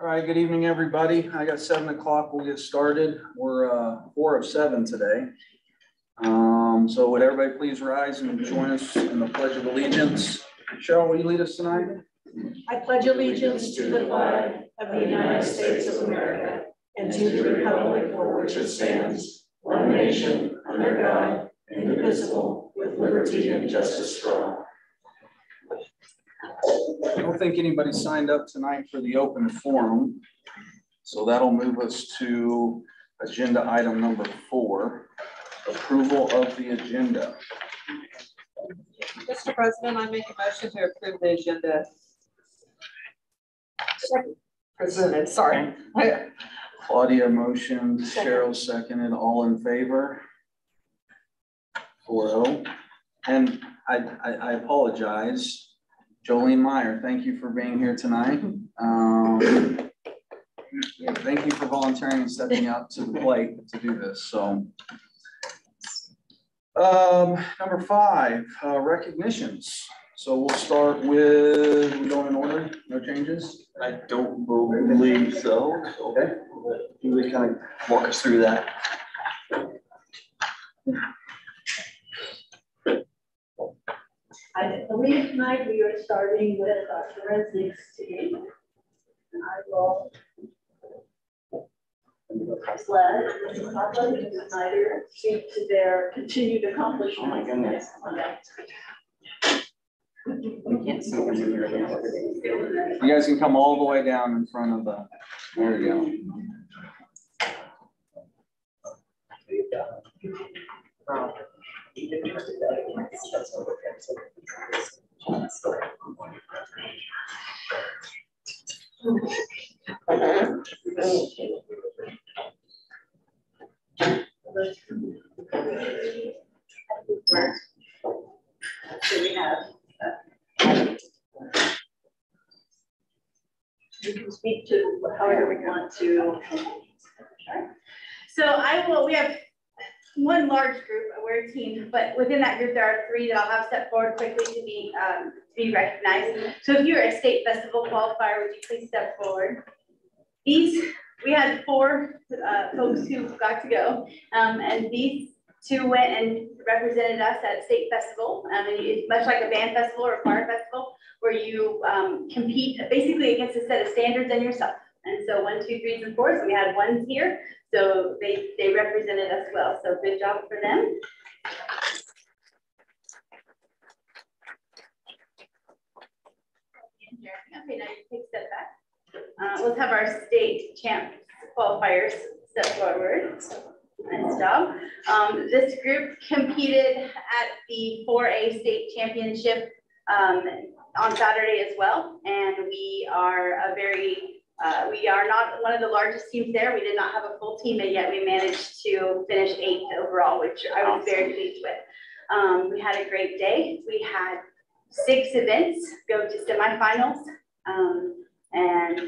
All right, good evening, everybody. I got seven o'clock. We'll get started. We're uh, four of seven today. Um, so would everybody please rise and join us in the Pledge of Allegiance? Cheryl, will you lead us tonight? I pledge allegiance to the flag of the United States of America and to the republic for which it stands, one nation, under God, indivisible, with liberty and justice for all. Don't think anybody signed up tonight for the open forum. So that'll move us to agenda item number four, approval of the agenda. Mr. President, I make a motion to approve the agenda. Presented, sorry. Claudia motion, Cheryl seconded, all in favor? Four oh. And I, I, I apologize. Jolene Meyer, thank you for being here tonight. Um, yeah, thank you for volunteering and stepping up to the plate to do this, so. Um, number five, uh, recognitions. So we'll start with, we going in order, no changes? I don't believe so. Okay. You would kind of walk us through that. I believe tonight we are starting with our forensics team. And I will let Mrs. Papa and Mrs. Snyder speak to their continued accomplishments. Oh my goodness. You guys can come all the way down in front of the, there you go. So we have. uh, You can speak to however we want to. So I will, we have one large group, we're a team, but within that group, there are three that I'll have step forward quickly to be, um, to be recognized. So if you're a state festival qualifier, would you please step forward? These, we had four uh, folks who got to go, um, and these two went and represented us at state festival. Um, and it's much like a band festival or a choir festival, where you um, compete basically against a set of standards and yourself. And so one, two, threes, and fours, we had ones here. So they, they represented us well. So good job for them. Okay, now you take a step back. Uh, let's have our state champ qualifiers step forward. Nice job. Um, this group competed at the 4A state championship um, on Saturday as well. And we are a very, uh, we are not one of the largest teams there. We did not have a full team, and yet we managed to finish eighth overall, which I was very pleased with. Um, we had a great day. We had six events go to semifinals, um, and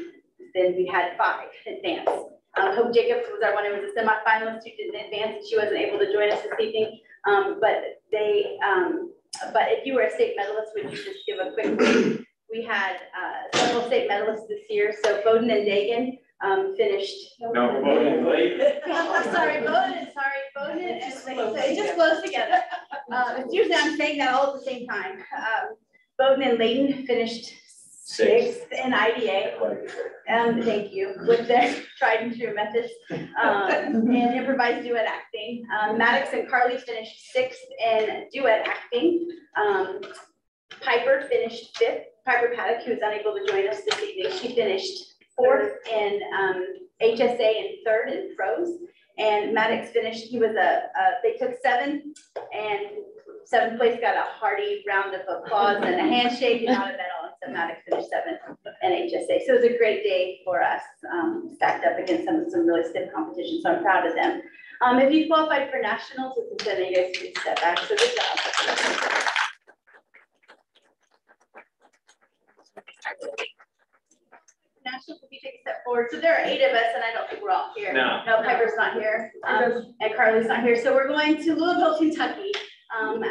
then we had five advance. Um, Hope Jacobs was our one who was a semifinalist who didn't advance. She wasn't able to join us this evening, um, but they, um, but if you were a state medalist, would you just give a quick? We had uh, several state medalists this year. So Bowden and Dagan um, finished. No, Bowden late. sorry, Bowden. Sorry, Bowden. and- It just flows together. Uh, it's usually I'm saying that all at the same time. Um, Bowden and Layton finished sixth in IDA. Um, thank you, with their tried and true methods, um, and improvised duet acting. Um, Maddox and Carly finished sixth in duet acting. Um, Piper finished fifth. Piper Paddock, who was unable to join us this evening, she finished fourth in um, HSA and third in prose. And Maddox finished, he was a, a, they took seven and seventh place got a hearty round of applause and a handshake and not a medal. And so Maddox finished seventh in HSA. So it was a great day for us, um, stacked up against some, some really stiff competition. So I'm proud of them. Um, if you qualified for nationals, can send you guys to step back. So good job. Nationals, if you take a step forward. So there are eight of us, and I don't think we're all here. No. No, Piper's not here, um, and Carly's not here. So we're going to Louisville, Kentucky, um,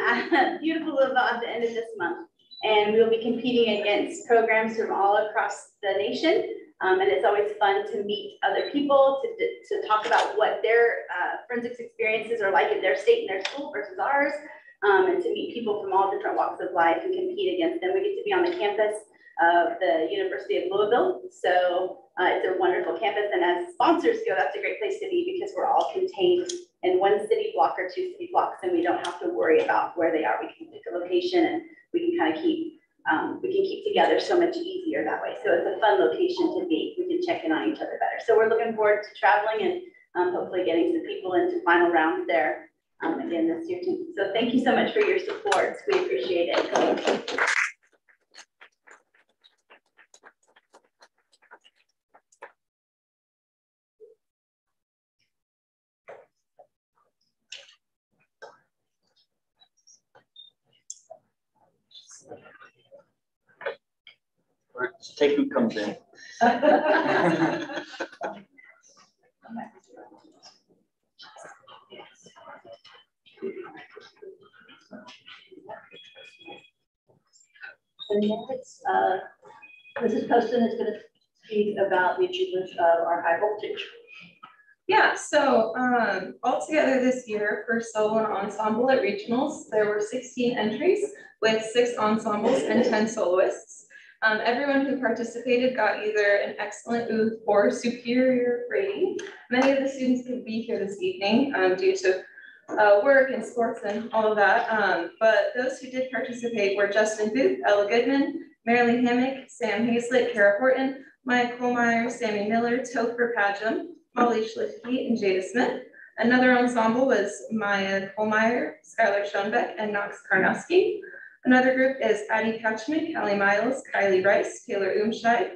beautiful Louisville at the end of this month. And we will be competing against programs from all across the nation. Um, and it's always fun to meet other people, to, to talk about what their uh, forensics experiences are like in their state and their school versus ours, um, and to meet people from all different walks of life and compete against them. We get to be on the campus of the University of Louisville. So uh, it's a wonderful campus. And as sponsors go, that's a great place to be because we're all contained in one city block or two city blocks, and we don't have to worry about where they are. We can pick a location and we can kind of keep um, we can keep together so much easier that way. So it's a fun location to be. We can check in on each other better. So we're looking forward to traveling and um, hopefully getting some people into final rounds there um, again this year too. So thank you so much for your support. We appreciate it. Let's take who comes in. And next, uh, Mrs. Poston is going to speak about the achievements of our high voltage. Yeah, so um, altogether this year for solo and ensemble at regionals, there were 16 entries with six ensembles and 10 soloists. Um, everyone who participated got either an excellent or superior rating. Many of the students could be here this evening um, due to uh, work and sports and all of that. Um, but those who did participate were Justin Booth, Ella Goodman, Marilee Hammock, Sam Hazlett, Kara Horton, Maya Kohlmeyer, Sammy Miller, Topher Pajum, Molly Schlifke, and Jada Smith. Another ensemble was Maya Kohlmeyer, Skylar Schoenbeck, and Knox Karnowski. Another group is Addie Couchman, Callie Miles, Kylie Rice, Taylor Umshai,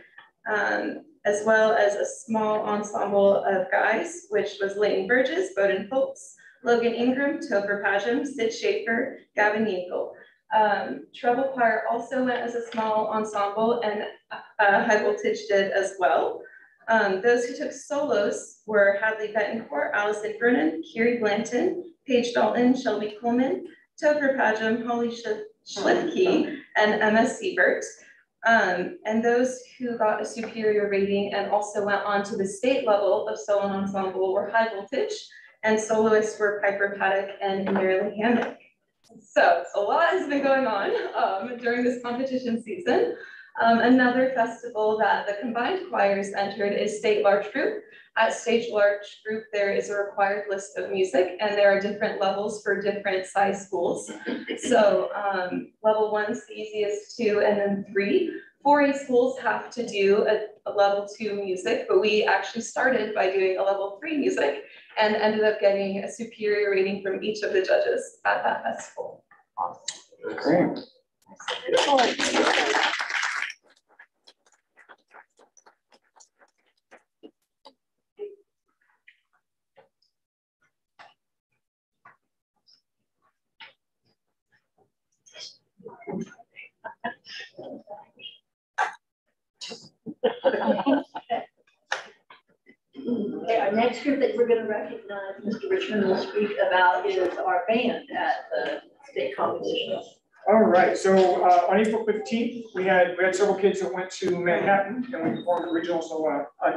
um, as well as a small ensemble of guys, which was Leighton Burgess, Bowden Foltz, Logan Ingram, Topher Pajam, Sid Schaefer, Gavin Yinkle. Um, Treble Choir also went as a small ensemble and uh, High Voltage did as well. Um, those who took solos were Hadley Betancourt, Allison Brennan, Kiri Blanton, Paige Dalton, Shelby Coleman, Topher Pajam, Holly Schlifke, and Emma Siebert. Um, and those who got a superior rating and also went on to the state level of solo ensemble were High Voltage, and soloists were Piper Paddock and Marilee Hammock. So a lot has been going on um, during this competition season. Um, another festival that the combined choirs entered is State Large Group. At State Large Group, there is a required list of music and there are different levels for different size schools. So um, level one's the easiest two and then three. 4A schools have to do a, a, level two music, but we actually started by doing a level three music and ended up getting a superior rating from each of the judges at that festival. Awesome. Great. Okay, our next group that we're going to recognize, Mr. Richmond will speak about is our band at the state competition. All right, so uh, on April 15th, we had we had several kids that went to Manhattan and we performed regional solo uh,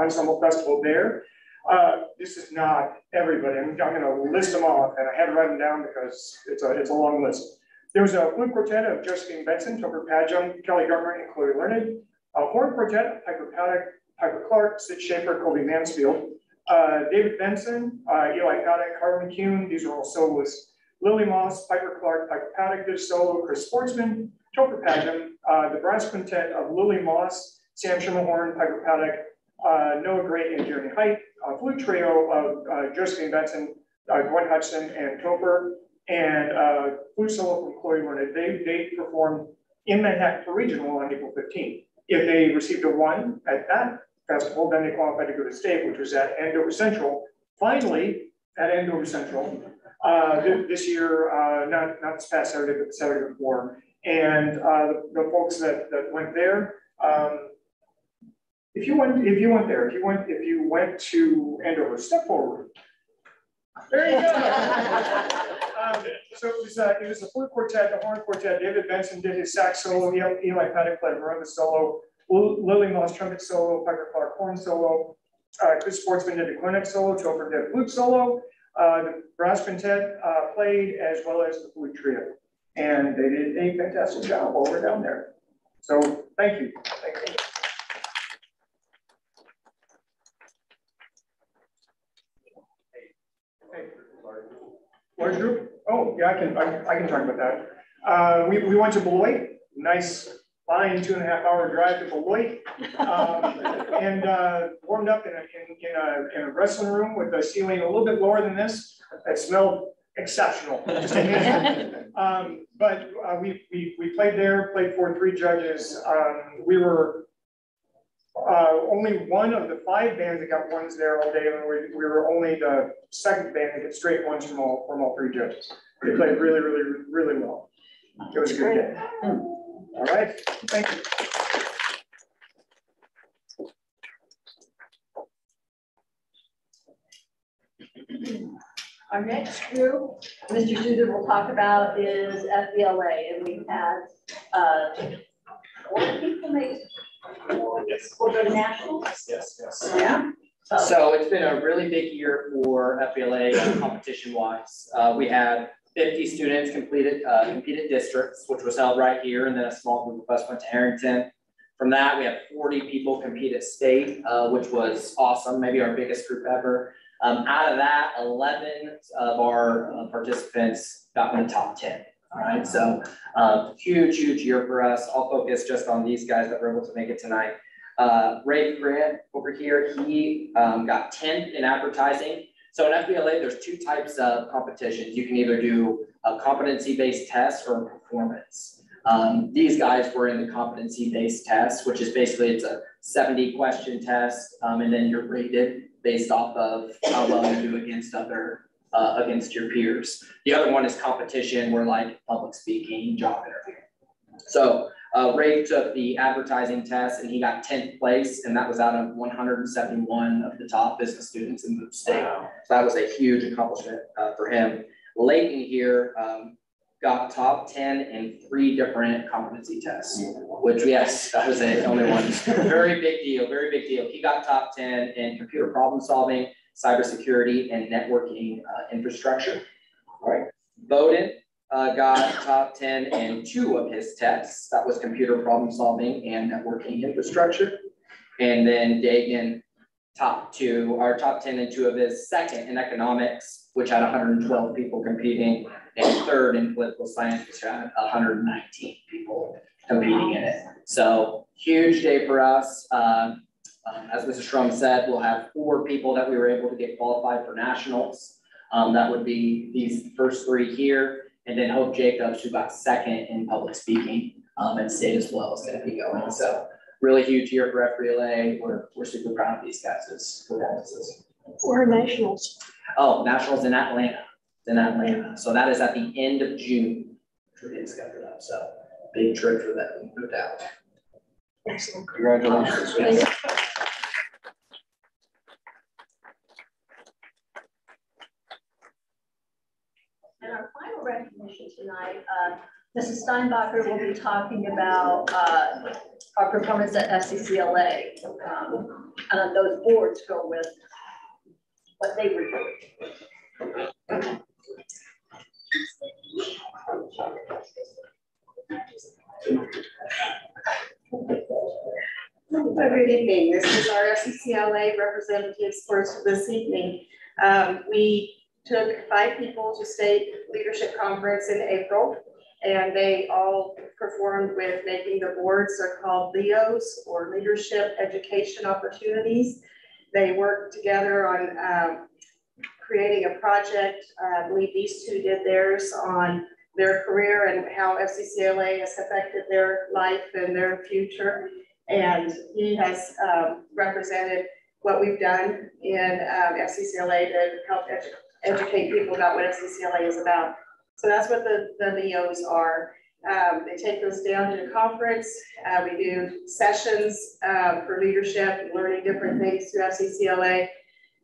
ensemble festival there. Uh, this is not everybody. I'm, I'm going to list them off, and I had to write them down because it's a it's a long list. There was a flute quartet of Josephine Benson, Topher Pajum, Kelly Gartner, and Chloe Leonard. A horn quartet, Piper Paddock, Piper Clark, Sid Schaefer, Colby Mansfield. Uh, David Benson, uh, Eli Paddock, Carmen Kuhn, these are all soloists. Lily Moss, Piper Clark, Piper Paddock did solo, Chris Sportsman, Topher Pajum, uh, the brass quintet of Lily Moss, Sam Schimmelhorn, Piper Paddock, uh, Noah Gray, and Jeremy Height, a flute trio of uh, Josephine Benson, uh, Gwen Hudson, and Topher, and uh, flute solo from Chloe Leonard. They, they performed in Manhattan for regional on April 15th. If they received a one at that festival, then they qualified to go to state, which was at Andover Central. Finally, at Andover Central, uh, this year, uh, not, not this past Saturday, but the Saturday before. And uh, the, the, folks that, that went there, um, if you went, if you went there, if you went, if you went to Andover, step forward. There you go. Um, so it was, uh, it was the flute quartet, the horn quartet, David Benson did his sax solo, Eli Eli Paddock played marimba solo, Lil- Lily Moss trumpet solo, Piper Clark horn solo, uh, Chris Sportsman did the cornet solo, Topher did flute solo, uh, the brass quintet, uh, played as well as the flute trio. And they did a fantastic job while we're down there. So, thank you, thank you. Okay. Large group? Oh, yeah, I can, I, I can talk about that. Uh, we, we went to Beloit, nice fine two and a half hour drive to Beloit. Um, and, uh, warmed up in a, in, in a, in a wrestling room with a ceiling a little bit lower than this. It smelled exceptional, just amazing. Um, but, uh, we, we, we played there, played for three judges. Um, we were, uh, only one of the five bands that got ones there all day, and we, we were only the second band to get straight ones from all, from all three judges. They played really, really, really well. It was a good day. All right, thank you. Our next group, Mr. Duda will talk about is FBLA, and we've had, uh, four people make, Yes. for the nationals. Yes, yes. Yeah. So it's been a really big year for FBLA competition wise. Uh, we had fifty students completed, uh, competed districts, which was held right here, and then a small group of us went to Harrington. From that, we had forty people compete at state, uh, which was awesome, maybe our biggest group ever. Um, out of that, eleven of our uh, participants got in the top ten. All right, so, uh, huge, huge year for us. I'll focus just on these guys that were able to make it tonight. Uh, Ray Grant over here, he, um, got tenth in advertising. So in FBLA, there's two types of competitions. You can either do a competency-based test or a performance. Um, these guys were in the competency-based test, which is basically, it's a seventy question test, um, and then you're rated based off of how well you do against other, uh, against your peers. The other one is competition, where like public speaking, job interview. So, uh, Ray took the advertising test and he got tenth place, and that was out of one hundred and seventy-one of the top business students in the state. So that was a huge accomplishment, uh, for him. Layton here, um, got top ten in three different competency tests, which, yes, that was the only one. Very big deal, very big deal. He got top ten in computer problem solving, cybersecurity, and networking, uh, infrastructure. All right, Bowden, uh, got top ten in two of his tests. That was computer problem solving and networking infrastructure. And then Dagan, top two, our top ten and two of his, second in economics, which had hundred and twelve people competing, and third in political science, which had hundred and nineteen people competing in it. So huge day for us. Um, um, as Mr. Strom said, we'll have four people that we were able to get qualified for nationals. Um, that would be these first three here, and then Hope Jacobs, who got second in public speaking, um, and state as well is gonna be going. So really huge year for FBLA. We're, we're super proud of these guys' performances. We're nationals. Oh, nationals in Atlanta, in Atlanta. So that is at the end of June. We're getting scheduled up, so big trip for them, no doubt. Excellent. Congratulations. Thank And our final recognition tonight, uh, Mrs. Steinbacher will be talking about uh, our performance at FCCLA. Um, And those boards go with what they were doing. Good evening. This is our FCCLA representatives for this evening. Um, we took five people to state leadership conference in April, and they all performed with making the boards. They're called LEOs or Leadership Education Opportunities. They worked together on um, creating a project. Uh, I believe these two did theirs on their career and how FCCLA has affected their life and their future. And he has um, represented what we've done in um, FCCLA to help edu- educate people about what FCCLA is about. So that's what the, the LEOs are. Um, they take those down to a conference. Uh, we do sessions uh, for leadership, learning different things through FCCLA.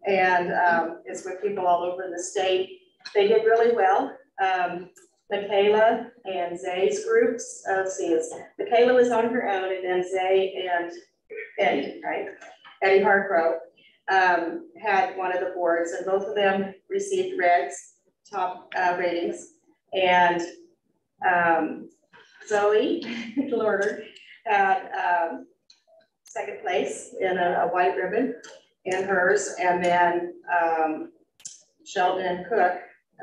And um, it's with people all over the state. They did really well. um, Michaela and Zay's groups. Let's see, it's Michaela was on her own and then Zay and Eddie, right? Eddie Harcrow um, had one of the boards and both of them received reds, top uh, ratings. And um, Zoe Lorder had um, second place in a, a, white ribbon in hers. And then um, Sheldon Cook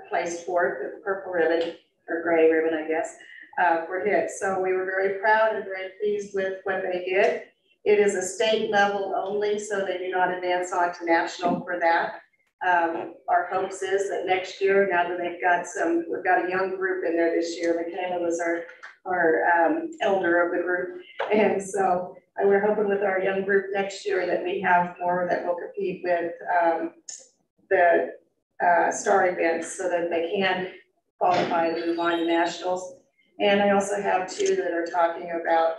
placed fourth with purple ribbon or gray ribbon, I guess, uh, for his. So we were very proud and very pleased with what they did. It is a state level only, so they do not advance on to national for that. Um, our hopes is that next year, now that they've got some, we've got a young group in there this year. Michaela was our, our um, elder of the group. And so uh, we're hoping with our young group next year that we have more that will compete with um, the uh, star events so that they can qualify to move on to nationals. And I also have two that are talking about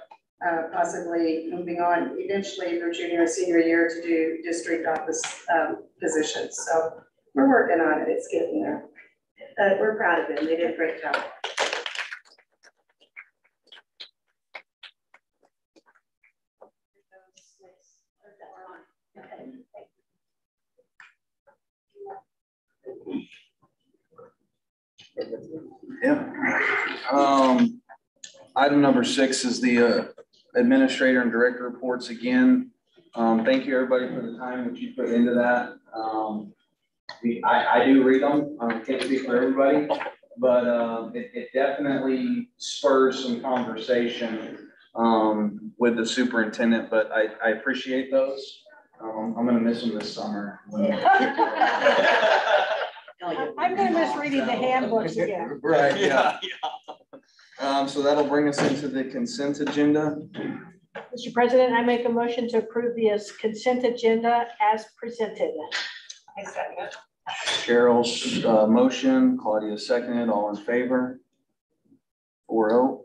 uh, possibly moving on eventually their junior and senior year to do district office um, positions. So we're working on it. It's getting there. Uh, we're proud of them. They did a great job. Yeah. Um, item number six is the uh, administrator and director reports again. Um, thank you everybody for the time that you put into that. Um, we, I, I do read them. I can't speak for everybody, but um, it, it definitely spurs some conversation um, with the superintendent. But I, I appreciate those. Um, I'm gonna miss them this summer. I'm gonna miss reading the handbooks again. Right, yeah. Um, so that'll bring us into the consent agenda. Mr. President, I make a motion to approve the consent agenda as presented. I second. Cheryl's, uh, motion, Claudia seconded, all in favor? Four oh.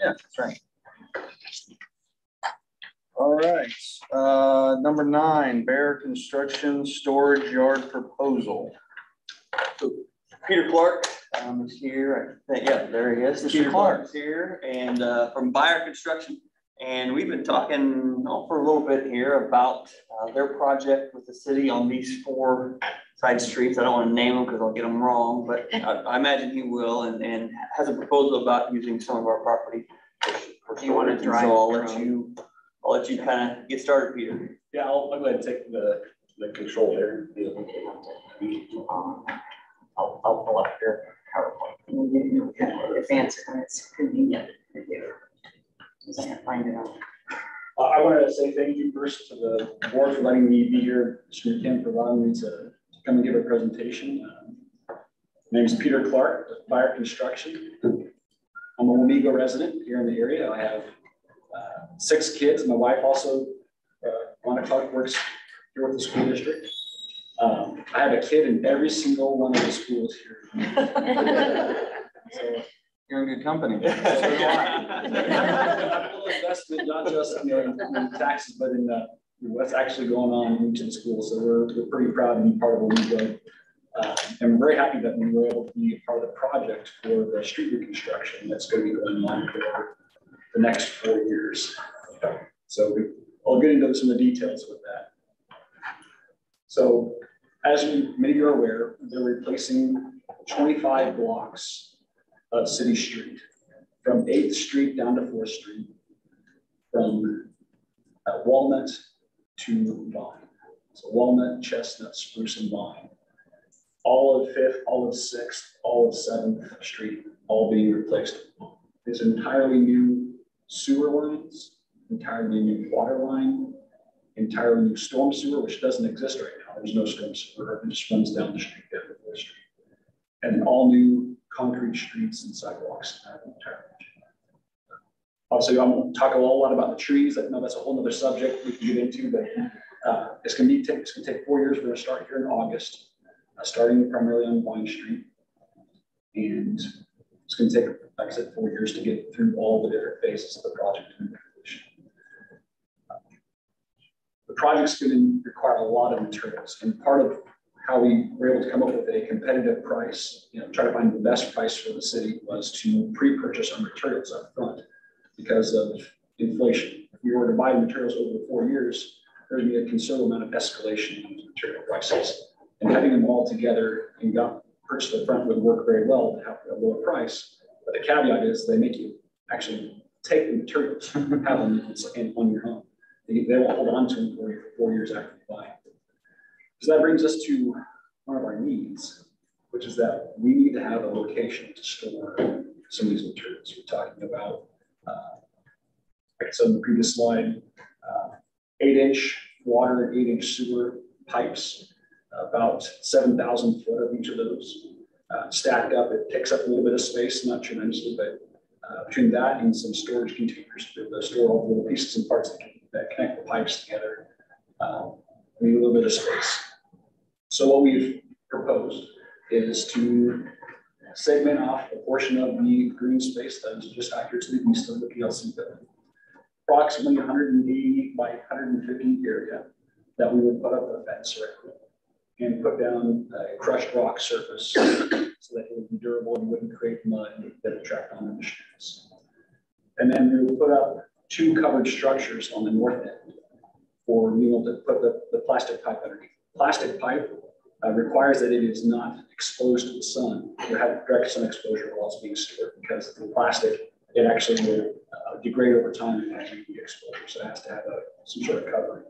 Yeah, that's right. All right, uh, number nine, Bayer Construction Storage Yard Proposal. So Peter Clark um, is here. I think, yeah, there he is. Mr. Peter Clark's here and uh, from Bayer Construction. And we've been talking oh, for a little bit here about uh, their project with the city on these four side streets. I don't want to name them because I'll get them wrong, but I, I imagine he will and, and has a proposal about using some of our property. For you want to drive? So I'll let you I'll let you kind of get started, Peter. Yeah, I'll, I'll go ahead and take the, the control there. I'll, I'll pull up your PowerPoint. And you can kind of advance it when it's convenient for you. Because I can't find it on. Uh, I wanted to say thank you first to the board for letting me be here, Mr. Kim for allowing me to come and give a presentation. Um, my name is Peter Clark with Bayer Construction. I'm a Wamego resident here in the area. I have uh, six kids. My wife also, uh, Wanda Clark, works here with the school district. Um, I have a kid in every single one of the schools here. so, you're in good company. investment, not just you know, in, taxes, but in uh, what's actually going on in each of the schools. So we're, we're pretty proud to be part of what we do. Uh, and we're very happy that we were able to be a part of the project for the street reconstruction that's going to be going on for the next four years. So I'll get into some of the details with that. So as you, many of you are aware, they're replacing 25 blocks of City Street from 8th Street down to 4th Street, from uh, Walnut to Vine. So Walnut, Chestnut, Spruce, and Vine. All of 5th, all of 6th, all of 7th Street, all being replaced. It's entirely new sewer lines, entirely new water line, entirely new storm sewer, which doesn't exist right now. There's no storm sewer. It just runs down the street, down the street. And all new concrete streets and sidewalks entirely. Obviously, I'm going to talk a little lot about the trees. I know that's a whole other subject we can get into, but uh, it's going to be take, it's going to take four years. We're going to start here in August, uh, starting primarily on Vine Street. And it's going to take, like I said, four years to get through all the different phases of the project. the project's going to require a lot of materials. And part of how we were able to come up with a competitive price, you know, try to find the best price for the city was to pre-purchase our materials up front because of inflation. If we were to buy materials over four years, there'd be a considerable amount of escalation in material prices. And having them all together and got purchased up front would work very well to have a lower price. But the caveat is they make you actually take the materials, have them on your home. They, they won't hold on to them for you for four years after you buy. So that brings us to one of our needs, which is that we need to have a location to store some of these materials. We're talking about, uh, like I said in the previous slide, uh, eight inch water and eight inch sewer pipes, about 7,000 foot of each of those. Uh, stacked up, it takes up a little bit of space, not tremendously, but uh, between that and some storage containers to store all the little pieces and parts that, can, that connect the pipes together, um, we need a little bit of space. So what we've proposed is to segment off a portion of the green space that is just accurate to the east of the PLC building. Approximately 180 by 150 area that we would put up a fence around and put down a crushed rock surface so that it would be durable and wouldn't create mud that attract on emissions. And then we put up two covered structures on the north end for able to put the, the plastic pipe underneath. Plastic pipe uh, requires that it is not exposed to the sun or have direct sun exposure while it's being stored because the plastic, it actually will uh, degrade over time and UV exposure. So it has to have a, some sort of covering.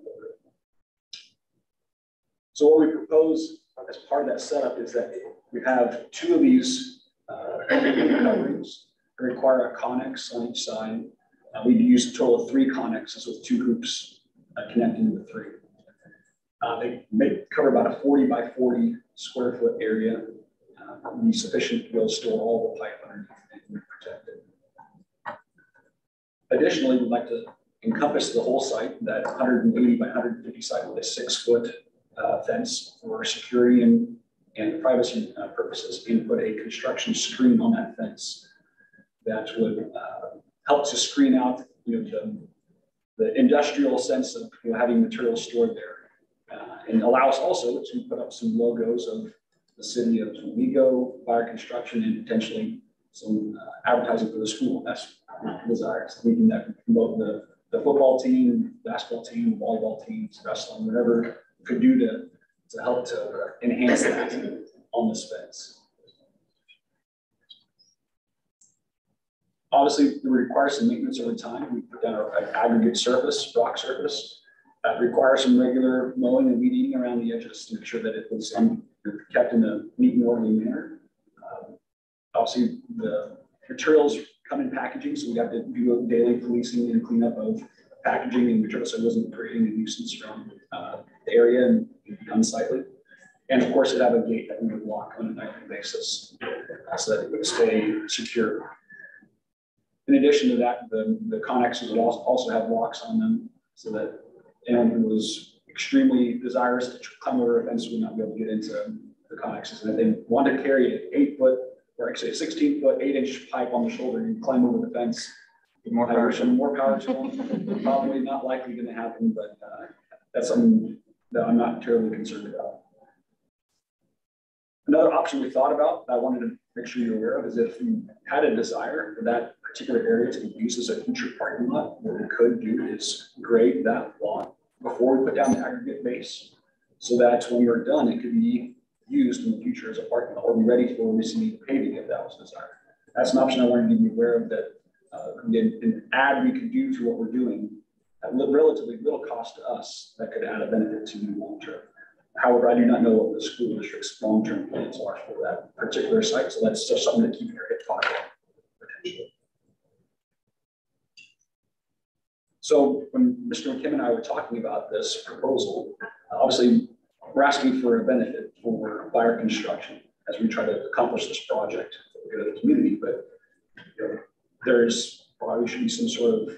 So what we propose as part of that setup is that we have two of these uh, coverings that require a connex on each side. Uh, we use a total of three connexes with two hoops uh, connecting the three. Uh, they make, cover about a 40 by 40 square foot area, uh, be sufficient to be able to store all the pipe underneath and protect it. Additionally, we'd like to encompass the whole site, that 180 by 150 site with a six foot uh, fence for security and, and privacy uh, purposes and put a construction screen on that fence that would uh, help to screen out you know, the, the industrial sense of you know, having materials stored there uh, and allow us also to put up some logos of the city of Wamego, Bayer construction, and potentially some uh, advertising for the school. That's desire. So we can promote the, the football team, basketball team, volleyball teams, wrestling, whatever could do to, to help to enhance that on this fence. Obviously, it requires some maintenance over time. We put down an aggregate surface, rock surface. That requires some regular mowing and weeding around the edges to make sure that it was kept in a neat and orderly manner. Um, obviously, the materials come in packaging, so we have to do daily policing and cleanup of packaging and materials so it wasn't creating a nuisance from uh, the area and unsightly. And of course, it had a gate that we would lock on a nightly basis uh, so that it would stay secure. In addition to that, the, the connexes would also, also have locks on them so that anyone who was extremely desirous to climb over a fence would not be able to get into the connexes. And if they want to carry an eight foot or actually a 16 foot, eight inch pipe on the shoulder and climb over the fence, more power, more power to them. Probably not likely going to happen, but uh, that's something that I'm not terribly concerned about. Another option we thought about that I wanted to make sure you're aware of is if you had a desire for that particular area to be used as a future parking lot, what we could do is grade that lot before we put down the aggregate base so that when we're done, it could be used in the future as a parking lot or be ready for receive paving if that was desired. That's an option I wanted to be aware of that uh, an add we could do to what we're doing at relatively little cost to us that could add a benefit to you long term. However, I do not know what the school district's long-term plans are for that particular site, so that's just something to keep in your hip pocket. So when Mr. McKim and I were talking about this proposal, obviously we're asking for a benefit for Bayer construction as we try to accomplish this project for the good of the community, but you know, there's probably should be some sort of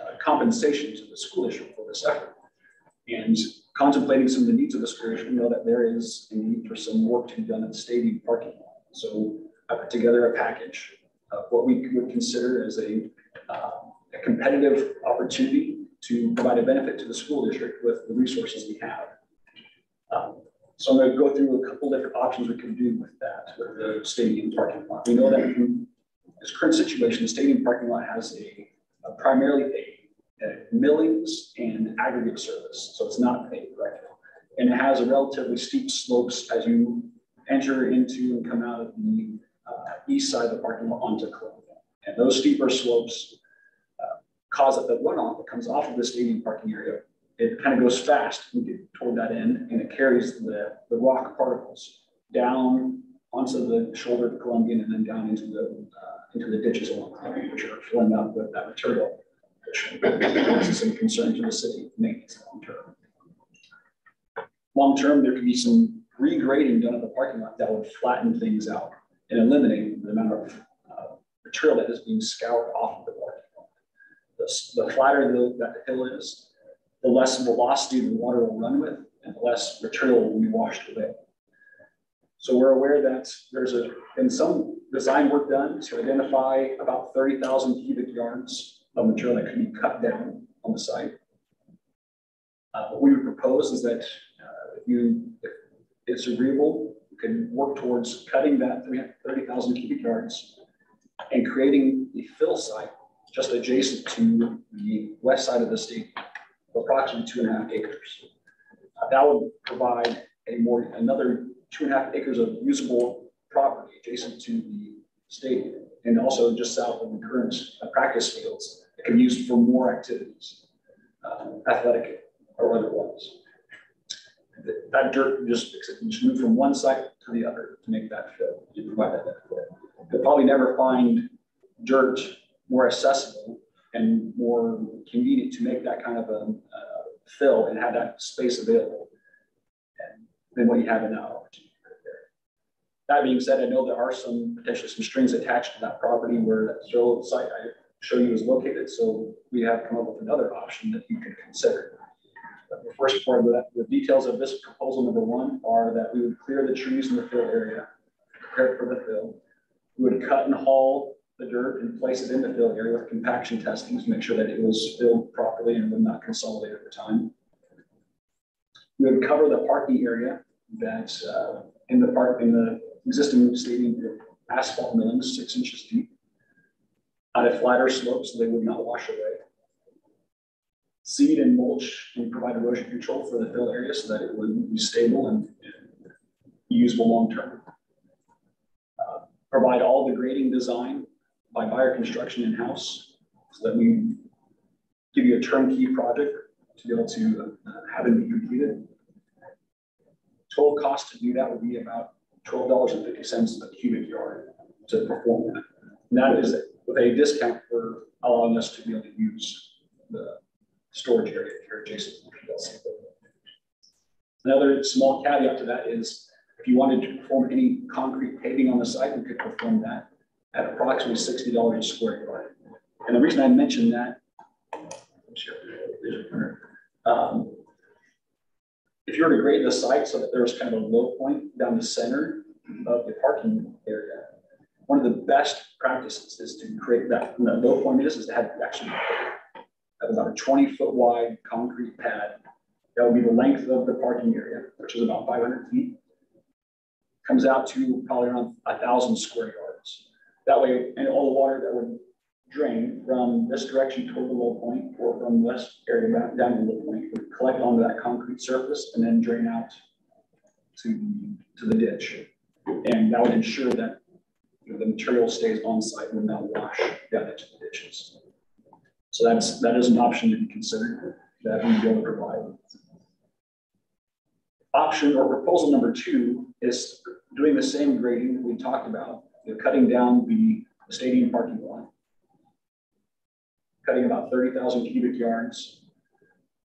uh, compensation to the school district for this effort. And contemplating some of the needs of the school district, we know that there is a need for some work to be done at the stadium parking lot. So I put together a package of what we would consider as a, uh, a competitive opportunity to provide a benefit to the school district with the resources we have. Um, So I'm gonna go through a couple different options we can do with that, with the stadium parking lot. We know that in this current situation, the stadium parking lot has a a primarily a, a millings and aggregate service, so it's not paved right now. And it has a relatively steep slopes as you enter into and come out of the uh, east side of the parking lot onto Columbia. And those steeper slopes uh, cause that the runoff that comes off of the stadium parking area, it kind of goes fast toward that end and it carries the, the rock particles down onto the shoulder of Columbian and then down into the, uh, into the ditches along the way, which are filling up with that material. Which is some concern to the city maintenance long term. Long term, there could be some regrading done at the parking lot that would flatten things out and eliminate the amount of uh, material that is being scoured off of the parking lot. The, the flatter the, that the hill is, the less velocity the water will run with and the less material will be washed away. So we're aware that there's a, in some design work done to identify about 30,000 cubic yards of material that can be cut down on the site. Uh, what we would propose is that uh, if you, if it's agreeable, you can work towards cutting that 30,000 cubic yards and creating a fill site just adjacent to the west side of the state, approximately two and a half acres. Uh, that would provide a more, another two and a half acres of usable property adjacent to the state and also just south of the current uh, practice fields that can be used for more activities, uh, athletic or otherwise. That dirt just, just move from one site to the other to make that fill, to provide that benefit. You'll probably never find dirt more accessible and more convenient to make that kind of a uh, fill and have that space available than what you have in now. That being said, I know there are some potentially some strings attached to that property where that Zillow site I show you is located. So we have come up with another option that you can consider. But the first part of that, the details of this proposal number one are that we would clear the trees in the fill area, prepare for the fill. We would cut and haul the dirt and place it in the fill area with compaction testing to make sure that it was filled properly and would not consolidate over time. We would cover the parking area that uh, in the park in the existing stadium asphalt millings six inches deep on a flatter slope so they would not wash away. Seed and mulch and provide erosion control for the fill area so that it would be stable and, and usable long term. Uh, provide all the grading design by Bayer construction in-house so that we give you a turnkey project to be able to uh, have it be completed. Total cost to do that would be about twelve dollars and fifty cents a cubic yard to perform that. And that is with a discount for allowing us to be able to use the storage area here adjacent to the PLC. Another small caveat to that is if you wanted to perform any concrete paving on the site, we could perform that at approximately sixty dollars a square yard. And the reason I mentioned that, um, if you were to grade the site so that there was kind of a low point down the center of the parking area, one of the best practices is to create that, low point is, is to have actually have about a 20 foot wide concrete pad. That would be the length of the parking area, which is about 500 feet. Comes out to probably around a thousand square yards. That way, and all the water that would drain from this direction toward the low point or from this area down to the low point would collect onto that concrete surface and then drain out to, to the ditch. And that would ensure that you know, the material stays on site and not wash down into the ditches. So that's that is an option to be considered that we will provide. Option or proposal number two is doing the same grading we talked about, you know, cutting down the stadium parking lot cutting about 30,000 cubic yards.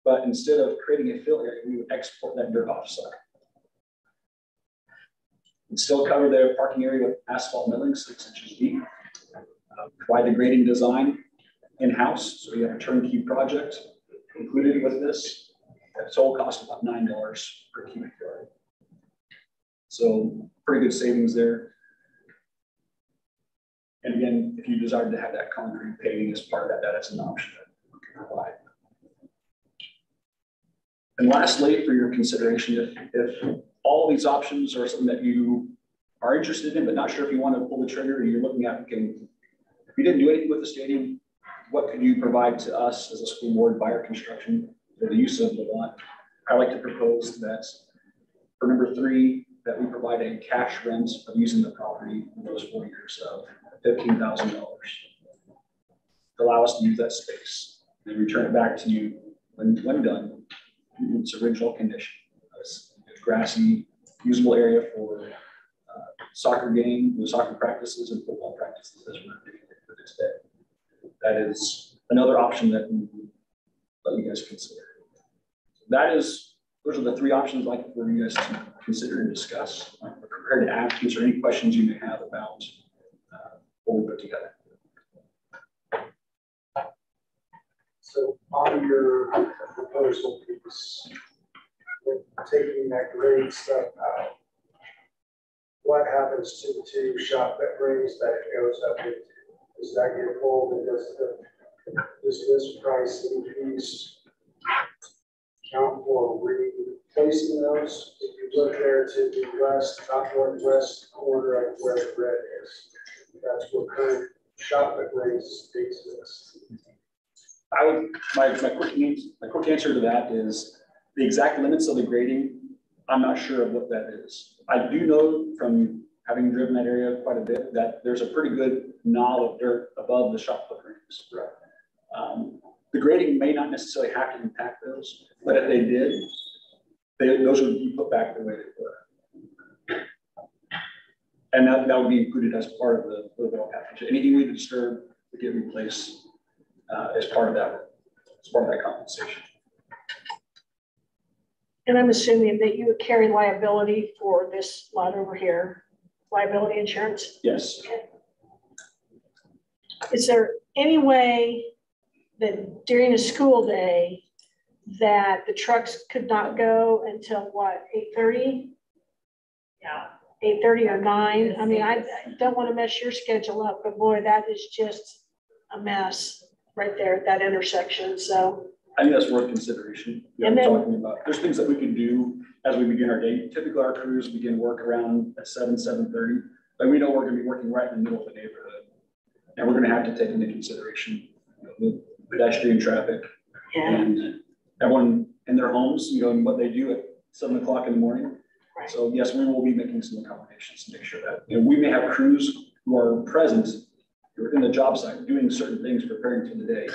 But instead of creating a fill area, we would export that dirt offsite. And still cover the parking area with asphalt milling, six inches deep. Uh, provide the grading design in-house, so we have a turnkey project included with this. At total cost about $9 per cubic yard. So pretty good savings there. And again, if you desire to have that concrete paving as part of that, that is an option that we can provide. And lastly, for your consideration, if, if all these options are something that you are interested in, but not sure if you want to pull the trigger, or you're looking at, okay, if you didn't do anything with the stadium, what could you provide to us as a school board Bayer Construction for the use of the lot? I'd like to propose that for number three, that we provide a cash rent of using the property for those four years of fifteen thousand dollars. Allow us to use that space and return it back to you when, when done, in its original condition. A Grassy, usable area for uh, soccer game, soccer practices and football practices as we're doing it for this day. That is another option that we let you guys consider. That is, those are the three options I'd like for you guys to consider and discuss. I'm prepared to answer any questions you may have about what we put together. So on your proposal piece, taking that grade stuff out, what happens to the two shop that brings that it goes up into? Does that get pulled and does the, does this price increase count for replacing those? If you look there to the west, top northwest corner of where the red is, that's what current shop that brings exist. I would, my, my quick, answer, my quick answer to that is the exact limits of the grading, I'm not sure of what that is. I do know from having driven that area quite a bit that there's a pretty good knob of dirt above the shop footprints. Um, the grading may not necessarily have to impact those, but if they did, they, those would be put back the way they were. And that, that would be included as part of the overall package. Anything we disturb would get replaced uh, as part of that, as part of that compensation. And I'm assuming that you would carry liability for this lot over here, liability insurance? Yes. Is there any way that during a school day that the trucks could not go until what, eight thirty? Yeah. Eight thirty or nine? I mean, I don't want to mess your schedule up, but boy, that is just a mess right there at that intersection, so. I think that's worth consideration. You know, And then- talking about, there's things that we can do as we begin our day. Typically, our crews begin work around at seven, seven thirty. But we know we're gonna be working right in the middle of the neighborhood. And we're gonna have to take into consideration you know, the pedestrian traffic and everyone in their homes, you know, and what they do at seven o'clock in the morning. Right. So yes, we will be making some accommodations to make sure that, you know, we may have crews who are present within the job site, doing certain things, preparing for the day,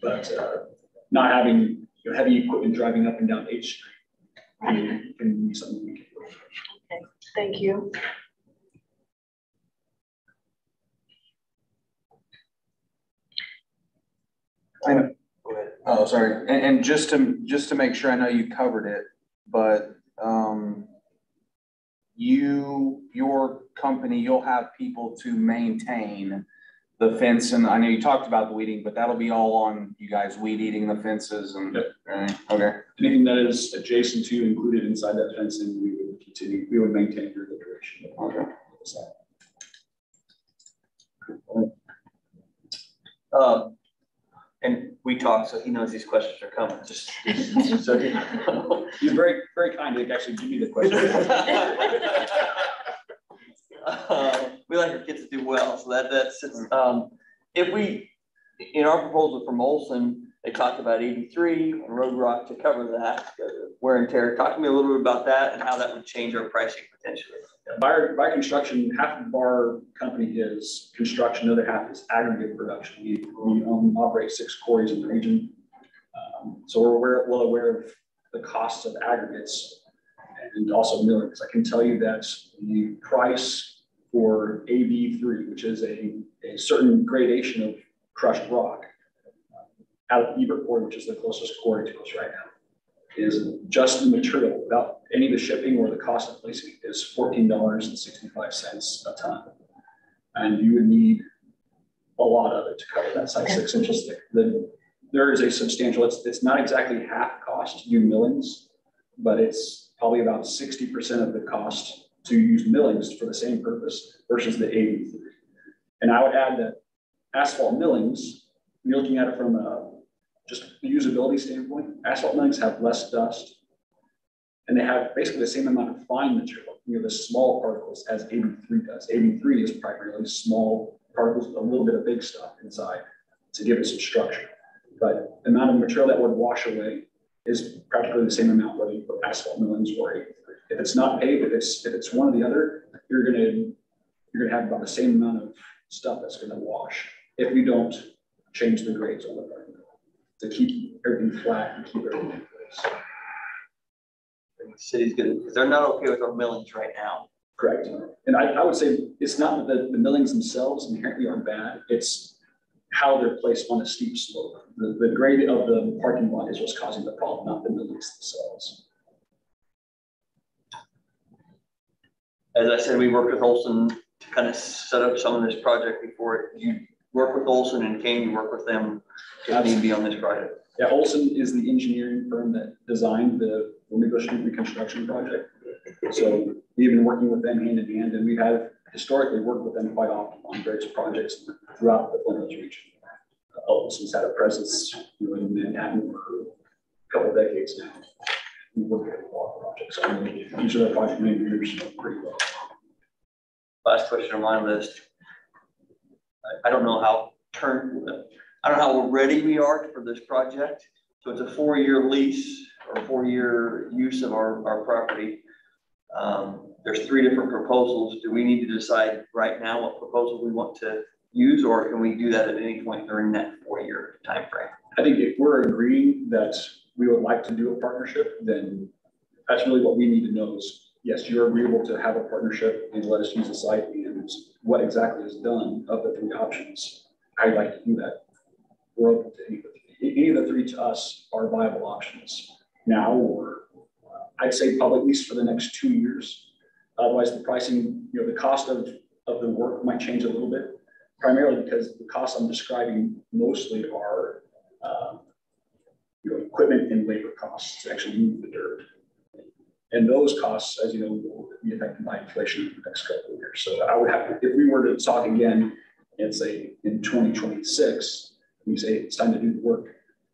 but uh, not having you know, heavy equipment driving up and down H Street can, can be something we can do. Okay, Thank you. Oh, sorry, and, and just to, just to make sure I know you covered it, but, um, you, your company, you'll have people to maintain the fence, and I know you talked about the weeding, but that'll be all on you guys, weed eating the fences and, Yep. right, okay, Anything that is adjacent to, included inside that fencing, we would continue, we would maintain through the duration. of okay. Um, and we talk, so he knows these questions are coming, just, so you know. He's very, very kind to actually give me the question. Uh, We like our kids to do well, so that, that's, um, if we, in our proposal from Olsson, they talked about AB three and Road Rock to cover that, uh, wear and tear. Talk to me a little bit about that and how that would change our pricing potentially. By, Bayer Construction, half of our company is construction, the other half is aggregate production. We, we own, operate six quarries in the region. Um, So we're aware, well aware of the costs of aggregates and also millings. I can tell you that the price for AB three, which is a, a certain gradation of crushed rock out of Quarry, which is the closest quarry to us right now, is just the material without any of the shipping or the cost of placing it is fourteen dollars and sixty-five cents a ton. And you would need a lot of it to cover that size six inches thick. The, there is a substantial, it's, it's not exactly half cost to do millings, but it's probably about sixty percent of the cost to use millings for the same purpose versus the AB three. And I would add that asphalt millings, you're looking at it from a just the usability standpoint, asphalt millings have less dust And they have basically the same amount of fine material, you know, the small particles as AB three does. AB three is primarily small particles, with a little bit of big stuff inside to give it some structure. But the amount of material that would wash away is practically the same amount whether you put asphalt millings or AB three. If it's not paved, if it's, if it's one or the other, you're gonna, you're gonna have about the same amount of stuff that's gonna wash if you don't change the grades on the to keep everything flat and keep everything in place. The city's gonna, because they're not okay with our millings right now. Correct. And I, I would say it's not that the, the millings themselves inherently are bad, it's how they're placed on a steep slope. The, the grade of the parking lot is what's causing the problem, not the millings themselves. As I said, we worked with Olsson to kind of set up some of this project before you work with Olsson and Kane, you work with them if need be on this project. Yeah, Olsson is the engineering firm that designed the Wamego Street reconstruction project. So we've been working with them hand in hand, and we've historically worked with them quite often on various projects throughout the Flint Hills region. Uh, Olsson's had a presence you know, in Manhattan for a couple of decades now. We work with a lot of projects, so these are the project managers pretty well. Last question on my list. I, don't know how turn, I don't know how ready we are for this project. So it's a four-year lease or four-year use of our, our property. Um, there's three different proposals. Do we need to decide right now what proposal we want to use, or can we do that at any point during that four-year time frame? I think if we're agreeing that we would like to do a partnership, then that's really what we need to know is, yes, you're agreeable to have a partnership and let us use the site and what exactly is done of the three options. I'd like to do that. We're open to any of the, any of the three to us are viable options now, or uh, I'd say probably at least for the next two years. Otherwise, the pricing, you know, the cost of, of the work might change a little bit, primarily because the costs I'm describing mostly are, um, you know, equipment and labor costs to actually move the dirt. And those costs, as you know, will be affected by inflation in the next couple of years. So I would have, to, if we were to talk again and say in 2026, we say it's time to do the work,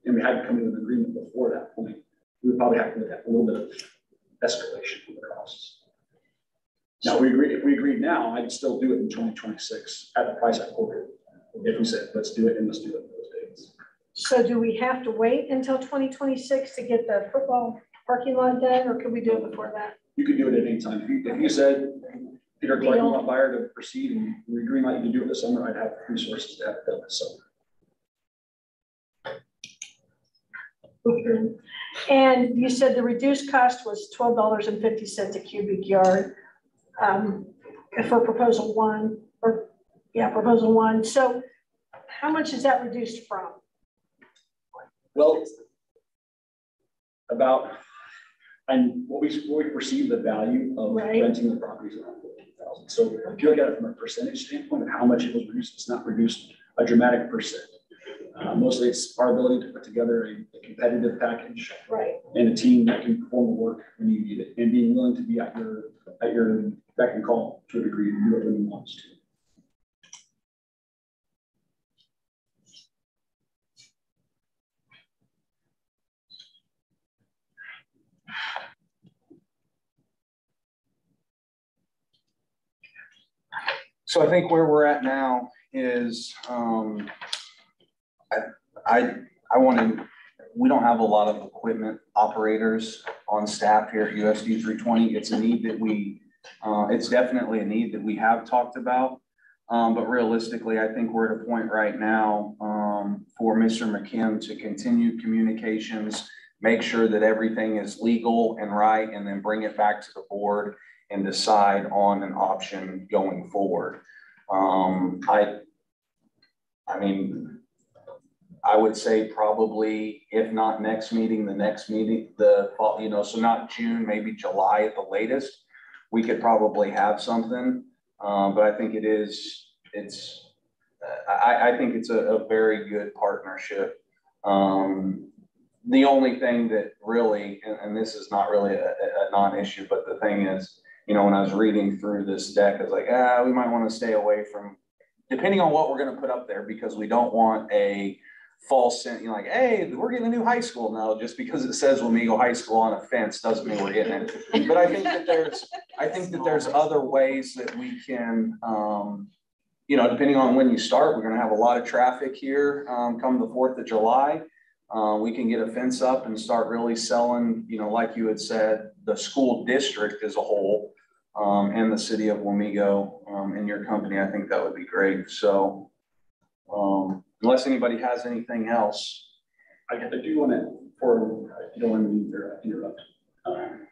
and we had to come to an agreement before that point, we would probably have to look at a little bit of escalation in the costs. Now, we agree, if we agreed now, I'd still do it in 2026 at the price I quoted. If we said, let's do it and let's do it in those days. So do we have to wait until twenty twenty-six to get the football parking lot done, or could we do it before that? You could do it at any time. If you, if you said, Peter Clark, you want Bayer to proceed and we agree might to do it this summer, I'd have resources to have it done this summer. And you said the reduced cost was twelve dollars and fifty cents a cubic yard um, for proposal one, or, yeah, proposal one. So how much is that reduced from? Well, about, and what we, what we perceive the value of Right. renting the properties around fourteen thousand. So if you look at it from a percentage standpoint of how much it was reduced, it's not reduced a dramatic percent. Uh, mostly it's our ability to put together a, a competitive package Right. and a team that can perform the work when you need it and being willing to be at your, at your beck and call to a degree and do it when you want to. So I think where we're at now is, um, I, I, I want to, we don't have a lot of equipment operators on staff here at USD three twenty. It's a need that we, uh, it's definitely a need that we have talked about. Um, but realistically, I think we're at a point right now, um, for Mr. McKim to continue communications, make sure that everything is legal and right, and then bring it back to the board and decide on an option going forward. Um, I, I mean, I would say probably, if not next meeting, the next meeting, the, fall, you know, so not June, maybe July at the latest. We could probably have something, um, but I think it is, it's, I, I think it's a, a very good partnership. Um, the only thing that really, and, and this is not really a, a non-issue, but the thing is, you know, when I was reading through this deck, I was like, ah, we might want to stay away from, depending on what we're going to put up there, because we don't want a false sense, you know, like, hey, we're getting a new high school now, just because it says Wamego High School on a fence doesn't mean we're getting it. But I think that there's, I think that there's other ways that we can, um, you know, depending on when you start, we're gonna have a lot of traffic here, um, come the Fourth of July. Uh, we can get a fence up and start really selling, you know, like you had said, the school district as a whole, um, and the city of Wamego, um, in your company, I think that would be great, so. Um, unless anybody has anything else. I, I do want to, for, I don't want to interrupt. Um,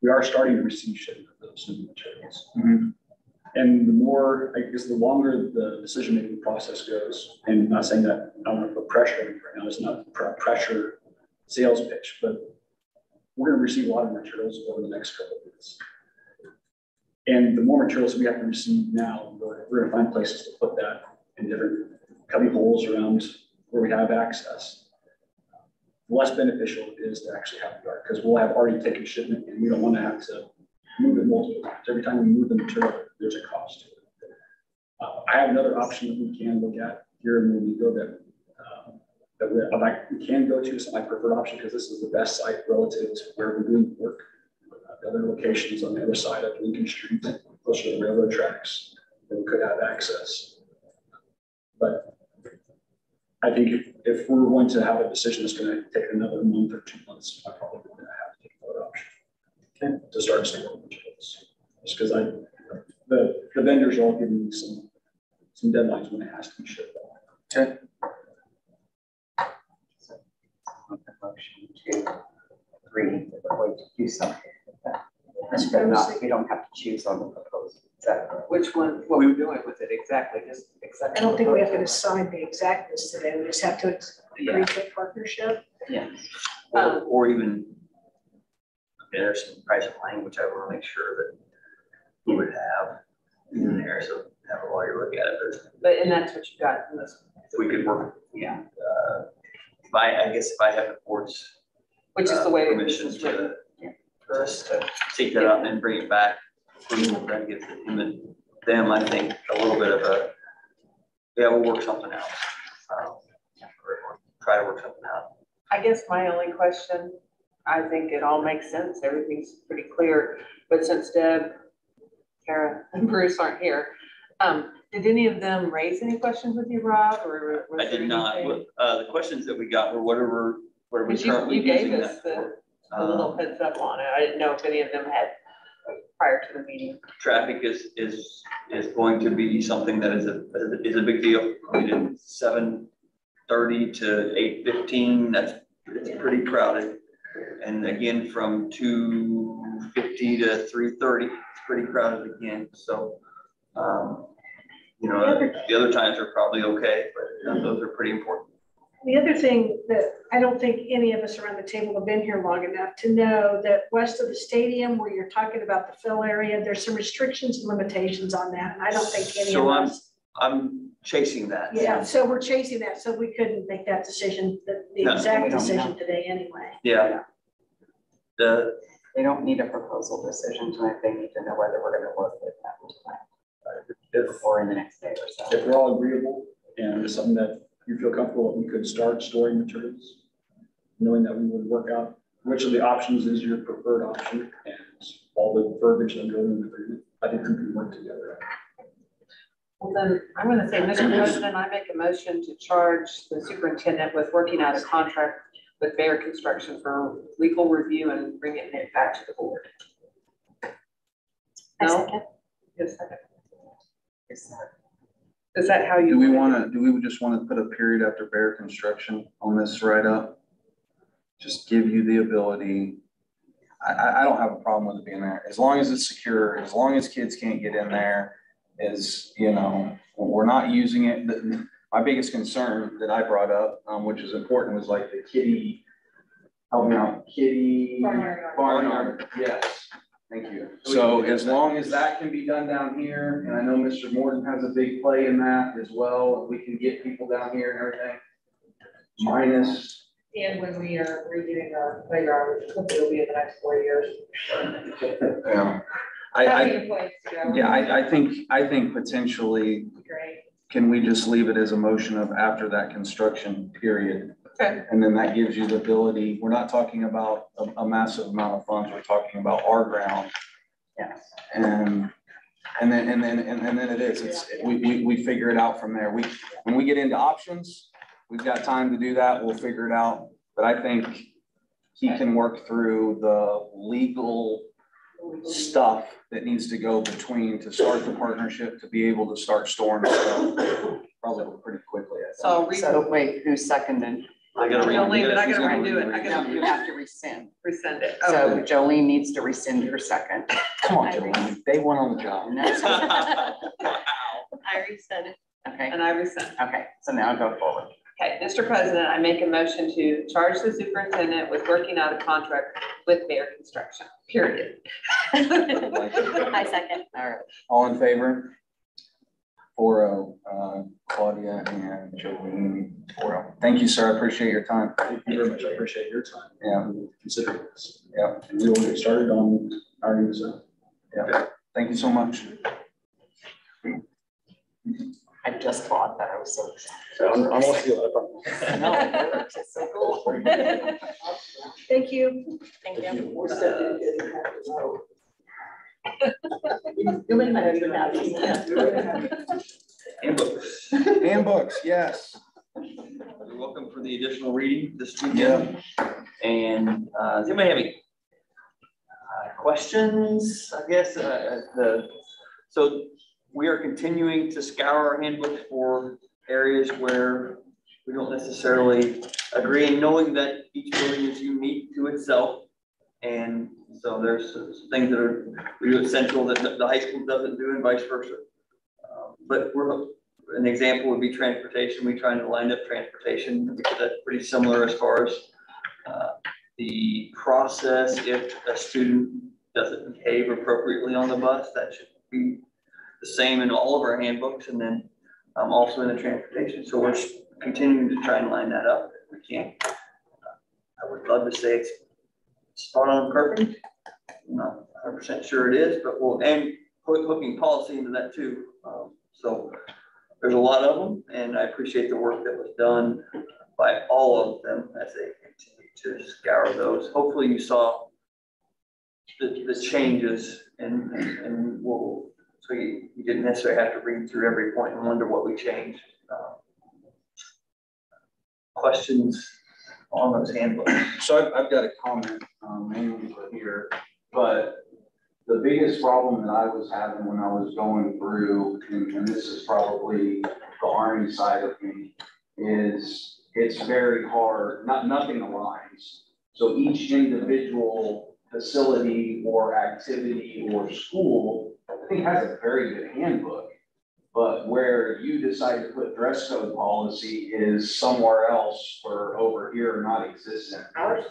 We are starting to receive shipment of those new materials. Mhm. And the more, I guess, the longer the decision-making process goes, and I'm not saying that, I don't want to put pressure on you right now, it's not a pressure sales pitch, but we're going to receive a lot of materials over the next couple of months. And the more materials we have to receive now, we're, we're to find places to put that in different cubby holes around where we have access. The Less beneficial is to actually have a yard, because we'll have already taken shipment and we don't want to have to move it multiple times. Every time we move the material, there's a cost to it. Uh, I have another option that we can look at here in Movie that, um, that we, we can go to, it's my preferred option, because this is the best site relative to where we're doing work. The other locations on the other side of Lincoln Street, closer to the railroad tracks, that we could have access. But I think if, if we're going to have a decision that's gonna take another month or two months, I probably would have to take another option. Okay, to start selling materials, just because I, the, the vendors are all giving me some, some deadlines when it has to be shipped. Okay. Motion to agree with the way to do something. With that. But not, you don't have to choose on the proposal. Is? Which one, what we're doing with it exactly, just accept. I don't think we have to decide the exactness today, we just have to agree to a partnership. Yeah. Or, or even, there's some pricing language I want to make sure that you would have in there, so have a lawyer look at it, but But, and that's what you got in this, we could work, yeah, uh, if I, I guess if I have the board's. which is the uh, way. Permission this is written. to, for us to take that out and then bring it back, bring it back, get him and them, I think, a little bit of a, yeah, we'll work something out. Uh, or Try to work something out. I guess my only question, I think it all makes sense, everything's pretty clear, but since Deb, Kara, and Bruce aren't here, um, did any of them raise any questions with you, Rob, or? was I did not, anything? What- uh, the questions that we got were whatever, what are we Because you, currently you gave using us that the, for? A little Uh, heads up on it, I didn't know if any of them had prior to the meeting. Traffic is, is, is going to be something that is a, is a big deal. I mean, seven thirty to eight fifteen, that's, it's pretty crowded. And again, from two fifty to three thirty, it's pretty crowded again, so, um, you know, the other times are probably okay, but those are pretty important. The other thing that I don't think any of us around the table have been here long enough to know that west of the stadium, where you're talking about the fill area, there's some restrictions and limitations on that, and I don't think any of So I'm- us. I'm chasing that. Yeah, so we're chasing that, so we couldn't make that decision, the, the No. Exact decision know. today anyway. Yeah. The, They don't need a proposal decision tonight, they need to know whether we're gonna work with them tonight. Or in the next day or so. If we're all agreeable and it's something that you feel comfortable, that we could start storing materials, knowing that we would work out which of the options is your preferred option and all the verbiage that go in the agreement, I think we can work together. Well, then, I'm gonna say, Mr. President, I make a motion to charge the superintendent with working out a contract with Bayer Construction for legal review and bring it back to the board. I No? second. Yes, second. Is that- Is that how you? Do we wanna, do we just wanna put a period after Bayer Construction on this write-up? Just give you the ability, I, I, I don't have a problem with it being there, as long as it's secure, as long as kids can't get in there. Is, you know, we're not using it, the- my biggest concern that I brought up, um, which is important, was like the kitty. Help me out, kitty. Barnyard. Barnyard, yes, thank you. So as long as that can be done down here, and I know Mr. Morton has a big play in that as well, and we can get people down here and everything. minus. Minus, And when we are redoing our playground, which hopefully will be in the next four years. yeah, I, I, Having a place to go. yeah, I, I think, I think potentially Great. can we just leave it as a motion of after that construction period? Okay. And then that gives you the ability, we're not talking about a, a massive amount of funds, we're talking about our ground. Yes. And, and then, and then, and, and then it is, it's, we, we, we figure it out from there. We, when we get into options, we've got time to do that, we'll figure it out. But I think he can work through the legal stuff that needs to go between to start the partnership, to be able to start storing stuff probably pretty quickly. I think. So So wait, who seconded? I gotta read. Jolene, but I gotta redo it. I redo No, gotta you have to rescind. resend it. So Jolene needs to rescind her second. Come on, Jolene, day one on the job. I already said it. Okay, And I resend. okay, so now go forward. Okay, Mr. President, I make a motion to charge the superintendent with working out a contract with Bayer Construction, period. I second. All right. All in favor? Four oh, uh, Claudia and Jolene, four oh. Thank you, sir. I appreciate your time. Thank you very much. I appreciate your time. Yeah, Considering this. yeah, And we will get started on our new zone. yeah. Thank you so much. I just thought that I was so excited. I'm, I'm also, if No, it works. It's so cool. Thank you. Thank you. We're stepping in and have to know. You may not even. Handbooks. Handbooks, yes. You're welcome for the additional reading this weekend. Yeah. And, uh, does anybody have any uh, questions, I guess, uh, the, so we are continuing to scour our handbooks for areas where we don't necessarily agree, and knowing that each building is unique to itself. And so there's some things that are, at Central that the high school doesn't do and vice versa. Um, But we're, an example would be transportation. We trying to line up transportation because that's pretty similar as far as uh, the process if a student doesn't behave appropriately on the bus, that should be the same in all of our handbooks and then um, also in the transportation. So we're continuing to try and line that up we can. I would love to say it's spot on perfect. I'm not hundred percent sure it is, but we'll, and hook- hooking policy into that too. Um, So there's a lot of them and I appreciate the work that was done by all of them as they continue to scour those. Hopefully you saw the, the changes and, and- and we'll, so you, you didn't necessarily have to read through every point and wonder what we changed. Uh, Questions on those handbooks? So I've, I've got a comment, um, mainly for here, but the biggest problem that I was having when I was going through, and, and this is probably the Army side of me, is it's very hard, not, nothing aligns. So each individual facility or activity or school, I think has a very good handbook. But where you decide to put dress code policy is somewhere else or over here not existent. Ours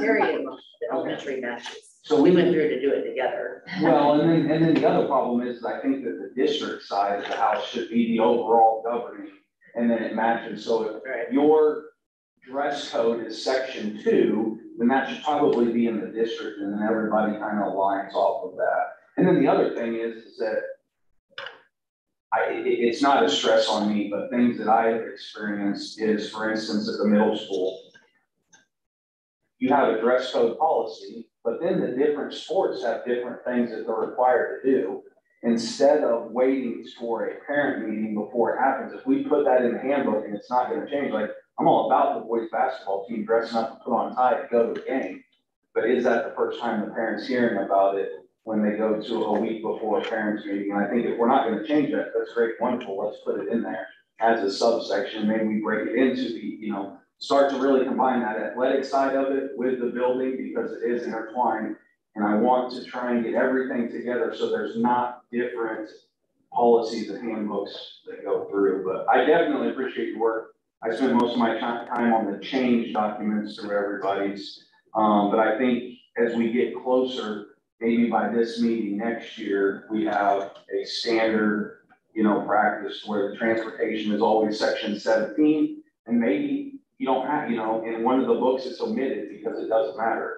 Period, the elementary matches. So We we went through to do it together. Well, and then, and then the other problem is, I think that the district side of the house should be the overall governing, and then it matches, so if your dress code is section two, then that should probably be in the district, and then everybody kind of aligns off of that. And then the other thing is, is that I, it, it's not a stress on me, but things that I have experienced is, for instance, at the middle school, you have a dress code policy, but then the different sports have different things that they're required to do. Instead of waiting for a parent meeting before it happens, if we put that in the handbook and it's not gonna change, like, I'm all about the boys basketball team dressing up and put on tie to go to the game. But is that the first time the parent's hearing about it when they go to a week before a parents meeting? And I think if we're not gonna change that, that's great, wonderful, let's put it in there as a subsection, maybe we break it into the, you know, start to really combine that athletic side of it with the building because it is intertwined. And I want to try and get everything together so there's not different policies and handbooks that go through. But I definitely appreciate your work. I spend most of my time on the change documents through everybody's. Um, but I think as we get closer, maybe by this meeting next year, we have a standard, you know, practice where the transportation is always section seventeen. And maybe you don't have, you know, in one of the books it's omitted because it doesn't matter.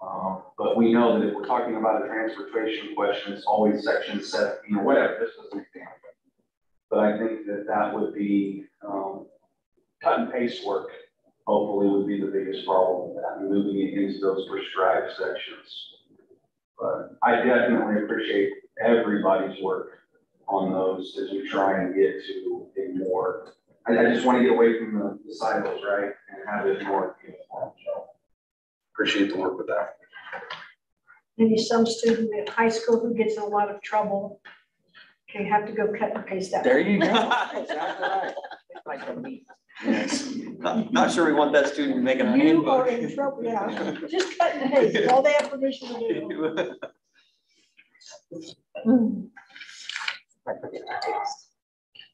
Um, but we know that if we're talking about a transportation question, it's always section seventeen or whatever, this is an example. But I think that that would be, um, cut and paste work, hopefully would be the biggest problem, with that, moving it into those prescribed sections. But I definitely appreciate everybody's work on those as we try and get to a more, I, I just want to get away from the- the silos, right? And have it more uniform, so. Appreciate the work with that. Maybe some student in high school who gets in a lot of trouble. Okay, have to go cut and paste that. There you go. Exactly right. Yes. Not, not sure we want that student making a You are handbook. in trouble, yeah. Just cut and paste, all they have permission to do. Hmm.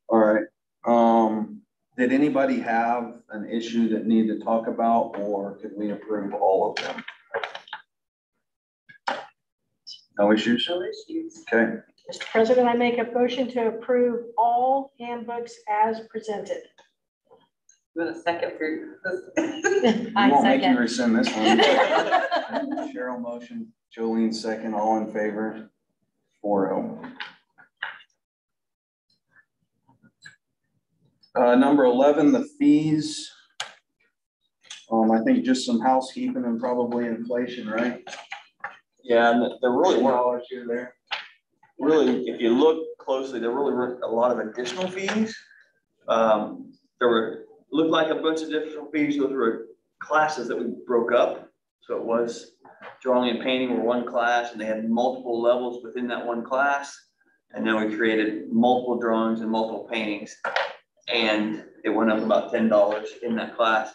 All right, um, did anybody have an issue that need to talk about, or could we approve all of them? No issues? No issues. Okay, Mr. President, I make a motion to approve all handbooks as presented. You want a second for this? we won't make you rescind this one. Cheryl motion, Jolene second, all in favor, four oh. Uh, number eleven, the fees. Um, I think just some housekeeping and probably inflation, right? Yeah, and there really weren't, Dollars here, there. really, if you look closely, there really weren't a lot of additional fees. Um, there were, looked like a bunch of additional fees, those were classes that we broke up. So it was drawing and painting were one class and they had multiple levels within that one class. And then we created multiple drawings and multiple paintings. And it went up about ten dollars in that class.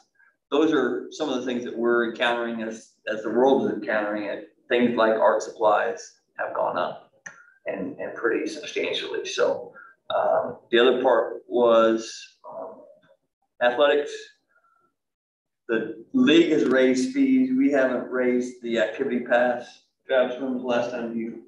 Those are some of the things that we're encountering as, as the world is encountering it. Things like art supplies have gone up and, and pretty substantially. So, um, the other part was, athletics. The league has raised fees. We haven't raised the activity pass. Travis, when was the last time you?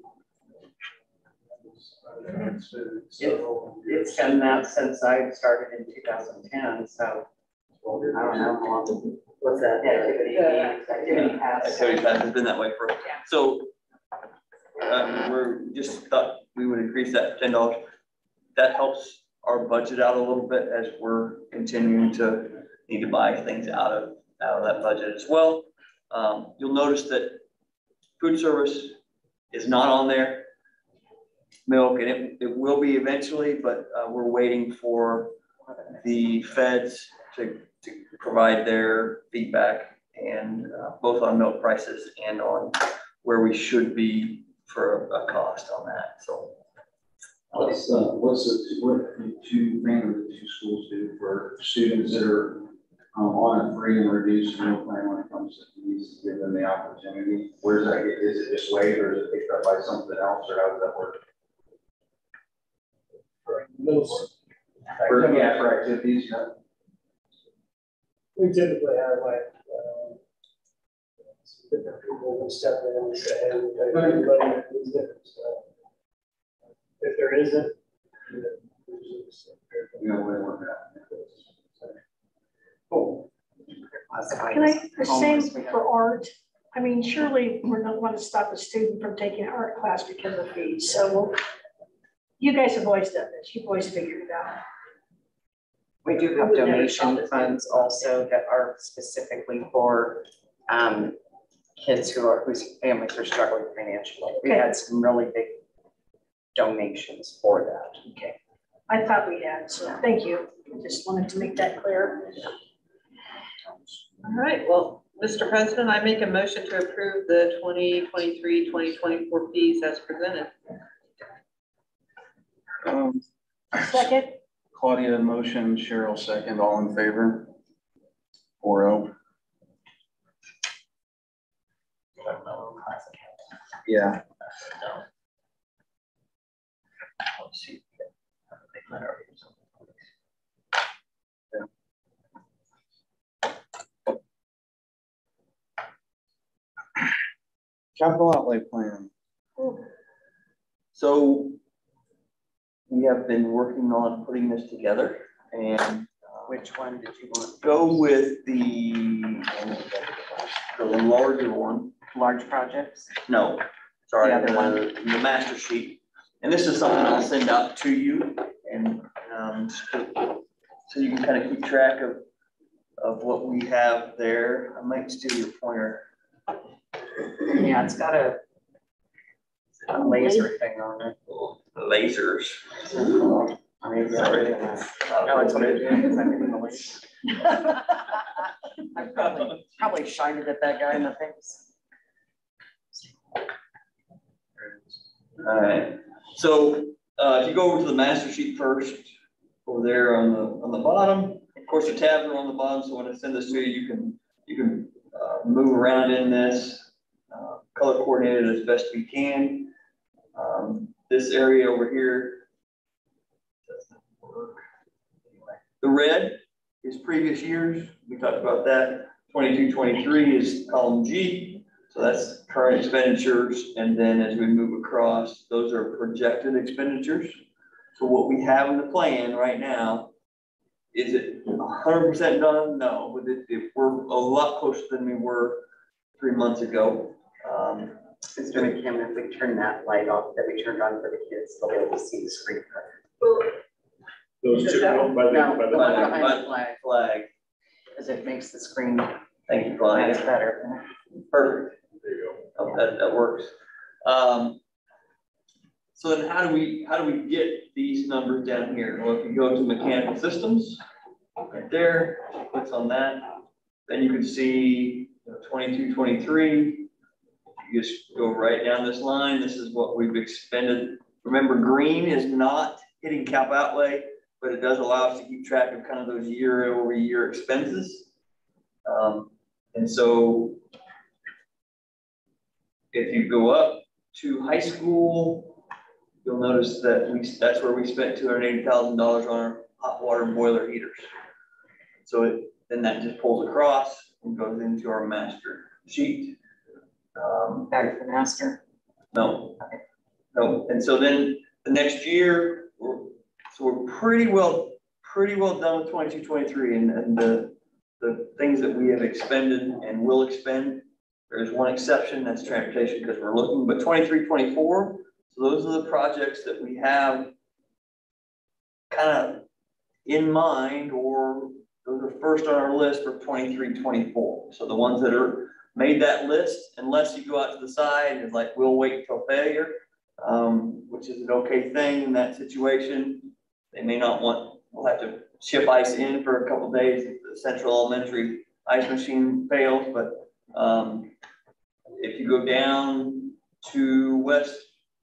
It's been that since I started in two thousand ten, so I don't know how long. What's that? Activity, activity pass. Activity pass has been that way for, so. Um, we're just thought we would increase that ten dollars. That helps our budget out a little bit as we're continuing to need to buy things out of, out of that budget as well. Um, you'll notice that food service is not on there. Milk, and it, it will be eventually, but, uh, we're waiting for the feds to, to provide their feedback and, uh, both on milk prices and on where we should be for a cost on that, so. What's, uh, what's the, what the two, mainly the two schools do for students that are, um, on a free and reduced meal plan when it comes to fees, give them the opportunity? Where does that, get- is it just waived or is it picked up by something else, or how does that work? Middle school. For, yeah, for activities, yeah. We typically have like, um, different people will step in and say, hey, we got everybody needs different stuff. If there isn't, then You know, we want that. Cool. Can I, the same for art? I mean, surely we're not going to stop a student from taking an art class because of fees, so we'll- you guys have always done this, you've always figured it out. We do have donation funds also that are specifically for, um, kids who are, whose families are struggling financially. We had some really big donations for that. Okay, I thought we had, so thank you, I just wanted to make that clear. All right, well, Mr. President, I make a motion to approve the 2023-2024 fees as presented. Um, Second, Claudia motion, Cheryl second, all in favor? Capital outlay plan. So we have been working on putting this together and uh, Which one did you want? To go with the, the larger one. Large projects? No, sorry, The other one. the, the master sheet. And this is something I'll send out to you and, um, so you can kind of keep track of, of what we have there. I might steal your pointer. Yeah, it's got a a laser thing on it. Lasers. Maybe I already have. No, it's what it is. I think it's laser. I probably, probably shined it at that guy in the face. All right, so, uh, if you go over to the master sheet first, over there on the, on the bottom, of course, the tabs are on the bottom, so when I send this to you, you can, you can, uh, move around in this, uh, color coordinate it as best we can. Um, this area over here. work. The red is previous years, we talked about that. 22, 23 is column G, so that's current expenditures, and then as we move across, those are projected expenditures. So what we have in the plan right now, is it hundred percent done? No, but it, it, we're a lot closer than we were three months ago. Um, Mr. McKim, if we turn that light off that we turned on for the kids, they'll be able to see the screen. Those two, No, by the, no, by the the. one the flag, flag, because it makes the screen thank you, nice flag, better. perfect. You Oh, That, that works. Um, so then how do we, how do we get these numbers down here? Well, if you go to mechanical systems, right there, clicks on that, then you can see you know, 22, 23. You just go right down this line. This is what we've expended. Remember, green is not hitting cap outlay, but it does allow us to keep track of kind of those year over year expenses. Um, and so if you go up to high school, you'll notice that we, that's where we spent two hundred eighty thousand dollars on our hot water boiler heaters. So it, then that just pulls across and goes into our master sheet. Um, Back to the master. no, no, and so then the next year, we're, so we're pretty well, pretty well done with 22, 23, and, and the, the things that we have expended and will expend. There's one exception, that's transportation, because we're looking, but 23, 24, so those are the projects that we have kind of in mind, or those are first on our list for 23, 24. So the ones that are made that list, unless you go out to the side and like, we'll wait until failure, um, which is an okay thing in that situation. They may not want, we'll have to ship ice in for a couple days if the central elementary ice machine fails, but, um, you go down to west,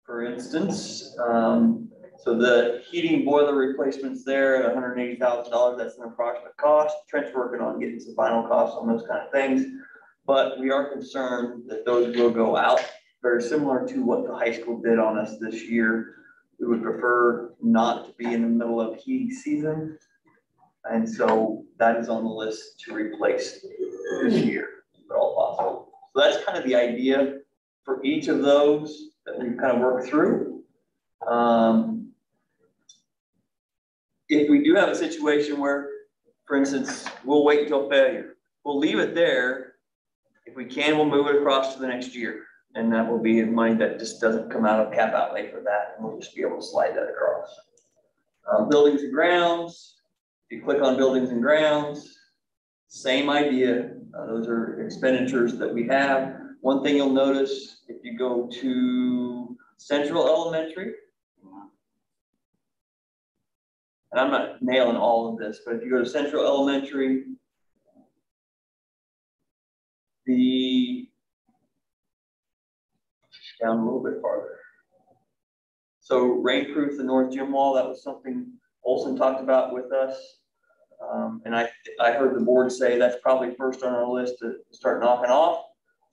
for instance, um, so the heating boiler replacements there at hundred and eighty thousand dollars, that's an approximate cost. Trent's working on getting some final costs on those kind of things. But we are concerned that those will go out, very similar to what the high school did on us this year. We would prefer not to be in the middle of heating season. And so that is on the list to replace this year, if at all possible. So that's kind of the idea for each of those that we've kind of worked through. Um, if we do have a situation where, for instance, we'll wait until failure, we'll leave it there. If we can, we'll move it across to the next year. And that will be money that just doesn't come out of cap outlay for that, and we'll just be able to slide that across. Um, buildings and grounds, if you click on buildings and grounds, same idea. Uh, those are expenditures that we have. One thing you'll notice, if you go to Central Elementary, and I'm not nailing all of this, but if you go to Central Elementary, the, down a little bit farther. So rainproof the north gym wall, that was something Olsson talked about with us. Um, and I, I heard the board say that's probably first on our list to start knocking off,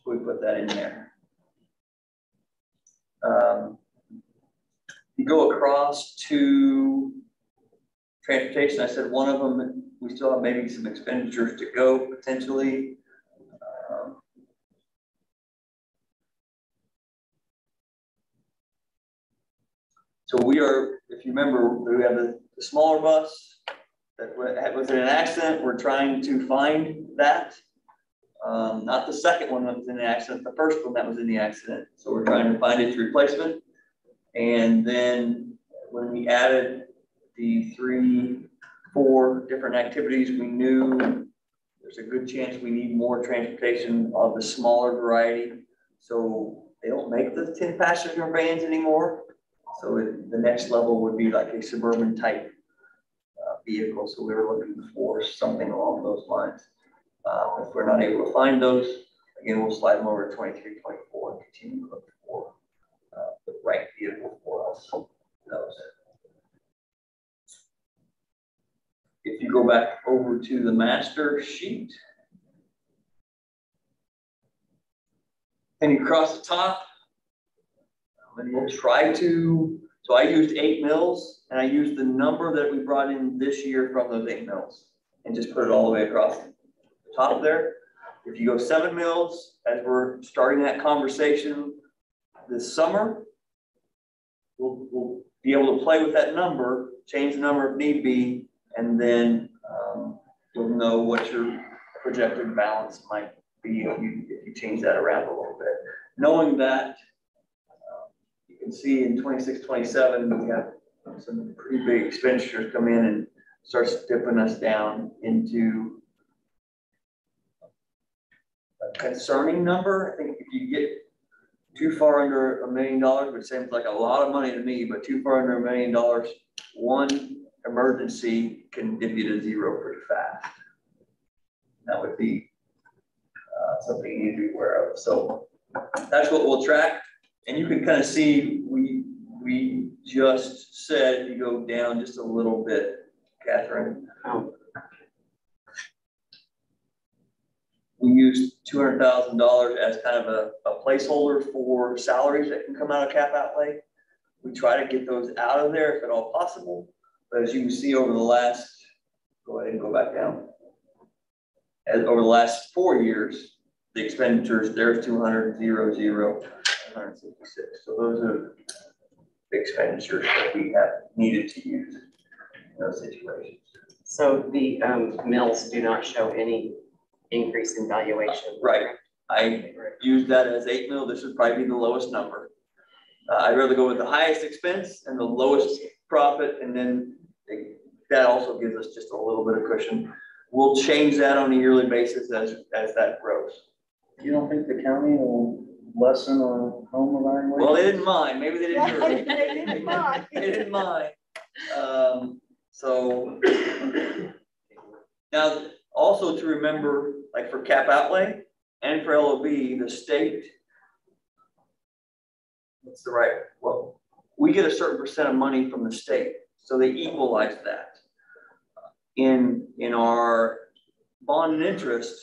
so we put that in there. Um, you go across to transportation, I said one of them, we still have maybe some expenditures to go potentially. Um, So we are, if you remember, we have the, the smaller bus that was in an accident. We're trying to find that. Um, not the second one that was in the accident, the first one that was in the accident. So we're trying to find its replacement. And then when we added the three, four different activities, we knew there's a good chance we need more transportation of the smaller variety. So they don't make the ten passenger vans anymore. So it- the next level would be like a suburban type vehicle. So we were looking for something along those lines. Uh, if we're not able to find those, again, we'll slide them over to 23, 24, and continue to look for uh, the right vehicle for us. Those. If you go back over to the master sheet. And you cross the top. And we'll try to, so I used eight mils and I used the number that we brought in this year from those eight mils. And just put it all the way across the top there. If you go seven mils, as we're starting that conversation this summer, we'll, we'll be able to play with that number, change the number if need be, and then um, you'll know what your projected balance might be if you, if you change that around a little bit. Knowing that, can see in 26, 27, we have some pretty big expenditures come in and starts dipping us down into a concerning number. I think if you get too far under a million dollars, which seems like a lot of money to me, but too far under a million dollars, one emergency can dip you to zero pretty fast. That would be uh, something you need to be aware of. So that's what we'll track. And you can kind of see, we, we just said, you go down just a little bit, Catherine. We thousand dollars as kind of a, a placeholder for salaries that can come out of cap outlay. We try to get those out of there if at all possible. But as you can see over the last, go ahead and go back down. As over the last four years, the expenditures, there's 200, zero, zero, 166. So those are the expenditures that we have needed to use in those situations. So the um, mills do not show any increase in valuation. Right. I used that as eight mil. This would probably be the lowest number. Uh, I'd rather go with the highest expense and the lowest profit, and then it- that also gives us just a little bit of cushion. We'll change that on a yearly basis as, as that grows. You don't think the county will lessen or home evaluation? Well, they didn't mind. Maybe they didn't. They didn't mind. They didn't mind. Um, so. Now, also to remember, like for cap outlay and for LOB, the state. What's the right, well, we get a certain percent of money from the state, so they equalize that. In, in our bond and interest,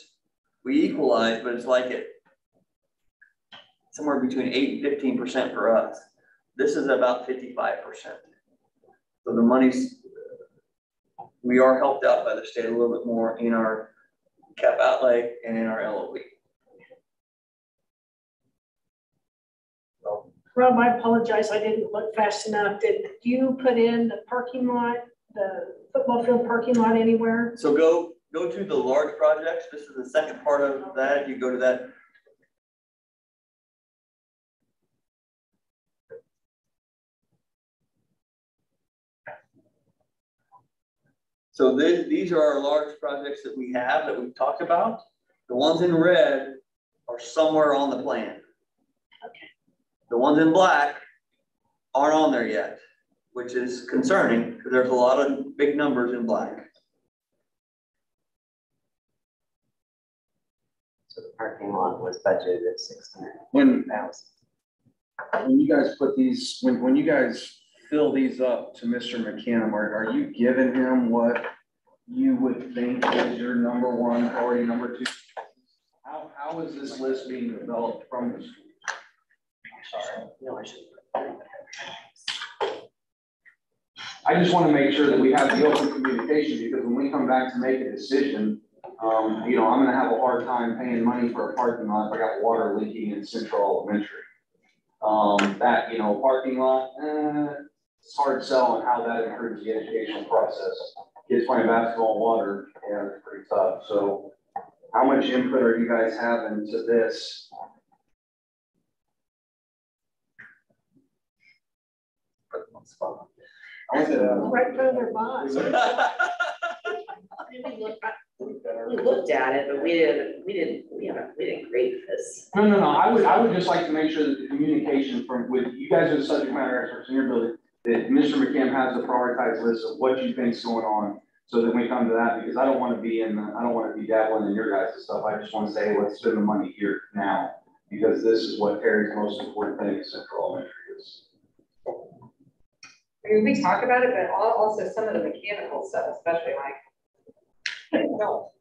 we equalize, but it's like it somewhere between eight and fifteen percent for us. This is about fifty-five percent. So the money's, we are helped out by the state a little bit more in our cap outlay and in our. So, Rob, I apologize, I didn't look fast enough. Did you put in the parking lot, the football field parking lot anywhere? so go, go to the large projects. This is the second part of that. If you go to that. So these, these are our large projects that we have that we've talked about. The ones in red are somewhere on the plan. Okay. The ones in black aren't on there yet, which is concerning because there's a lot of big numbers in black. So the parking lot was budgeted at six hundred When, thousand. when you guys put these, when, when you guys fill these up to Mr. McKenna, are, are you giving him what you would think is your number one priority, number two? How, how is this list being developed from the school? Sorry, no, I should. I just want to make sure that we have the open communication, because when we come back to make a decision, um, you know, I'm gonna have a hard time paying money for a parking lot if I got water leaking in Central Elementary. Um, that, you know, parking lot, eh, it's hard sell on how that improves the educational process. Kids playing basketball and water, yeah, it's pretty tough, so how much input are you guys having to this? spot. I went to, uh, Right in front of their boss. We looked, we looked at it, but we didn't, we didn't, we haven't, we didn't grade this. No, no, no, I would, I would just like to make sure that the communication from, with, you guys are the subject matter experts in your building, that Mr. McKim has a prioritized list of what you think's going on, so that we come to that, because I don't wanna be in, the I don't wanna be dabbling in your guys' stuff, I just wanna say, let's spend the money here now, because this is what Terry's most important thing in Central Elementary is. I mean, we talk about it, but also some of the mechanical stuff, especially like. No.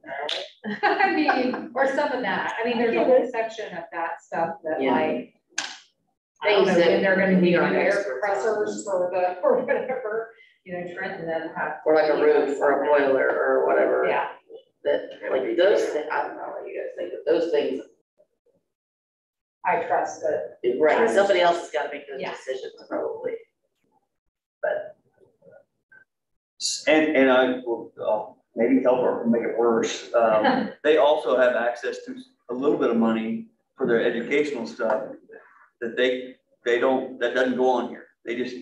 I mean, or some of that, I mean, there's a whole section of that stuff that Yeah. like. I don't know Things that when they're gonna we need aren't air compressors for the, or whatever, you know, Trent and them have. Or like a roof or a boiler or whatever. Yeah, That, like those, thi- I don't know what you guys think, but those things, I trust that, right, somebody else has gotta make those Yeah. decisions probably. And, and I will, uh, maybe help or make it worse. Um, they also have access to a little bit of money for their educational stuff that they, they don't, that doesn't go on here. They just,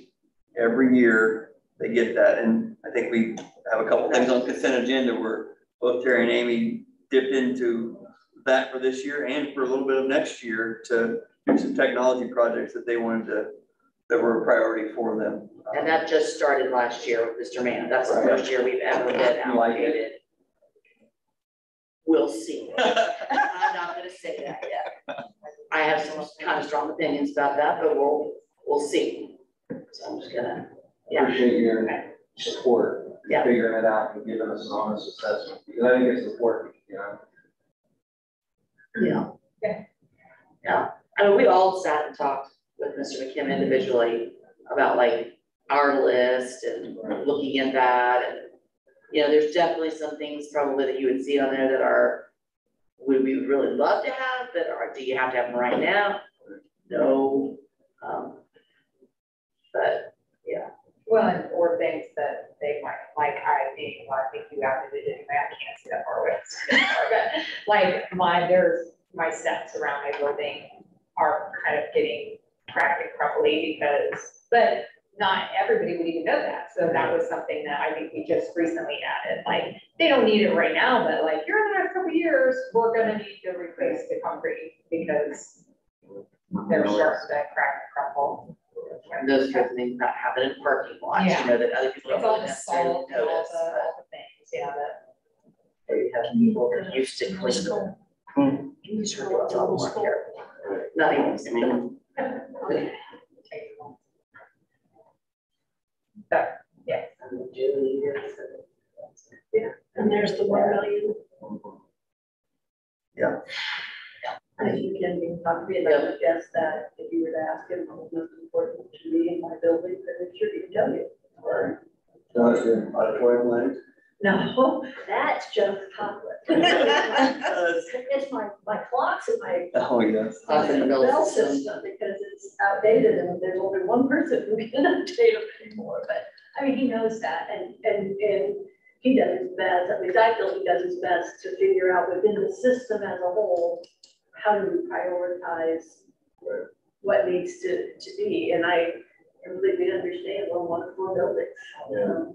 every year, they get that. And I think we have a couple things on consent agenda where both Terry and Amy dipped into that for this year and for a little bit of next year to do some technology projects that they wanted to, that were a priority for them. And that just started last year with Mr. Mann, that's the first year we've ever been You like it? allocated. We'll see. I'm not gonna say that yet. I have some kind of strong opinions about that, but we'll, we'll see. So I'm just gonna, yeah. Appreciate your support, in Yeah. figuring it out and giving us an honest assessment, because I think it's important, you know? Yeah. Okay. Yeah, I mean, we all sat and talked with Mr. McKim individually about like our list and looking at that and. You know, there's definitely some things probably that you would see on there that are, would we really love to have, that are, do you have to have them right now? No, um. But, yeah, well, and or things that they might, like I think, well, I think you have to do it, I can't see that far away. But, Like my, there's, my steps around my building are kind of getting and crumbly because, but not everybody would even know that. So that was something that I think we just recently added, like, they don't need it right now, but like, here in the next couple of years, we're gonna need to replace the concrete because they're starting to crack and crumble. and those types of things not happen in parking lots, Yeah. you know, that other people It's don't all the necessarily salt and all notice, the, all the things, yeah, that. but you have people that are used to clean them. Hmm. It's a lot more careful. Not even, I mean. Yeah. And there's the one million. Yeah. I think you can be, I'd be able to guess that if you were to ask him what was most important to me in my building, then it sure he'd tell you. No, it's your auditorium lens. No, that's just Coplet. It's my, my clocks and my Oh, yes. Clocks and bell bell system. system, because it's outdated and there's only one person who can update them anymore, but, I mean, he knows that, and, and, and he does his best, at least I feel he does his best to figure out within the system as a whole, how do we prioritize what needs to, to be, and I completely understand, we're one of four buildings. Um,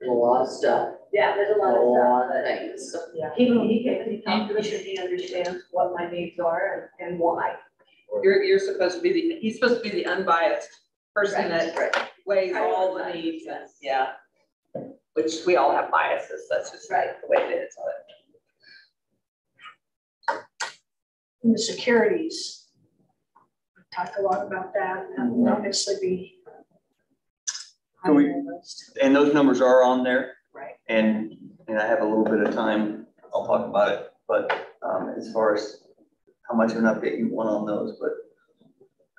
There's a lot of stuff, Yeah, there's a a lot of lot stuff, of but things. yeah, he, he can, he talks to us and he understands what my needs are and, and why. You're, you're supposed to be the, he's supposed to be the unbiased person that Right. Weighs all the needs, and- yeah. Which we all have biases, that's just right, the way it is, but. And the securities, we talked a lot about that, and will obviously be. Can we- on the list. And those numbers are on there. Right. And, and I have a little bit of time, I'll talk about it, but, um, as far as how much of an update you want on those, but,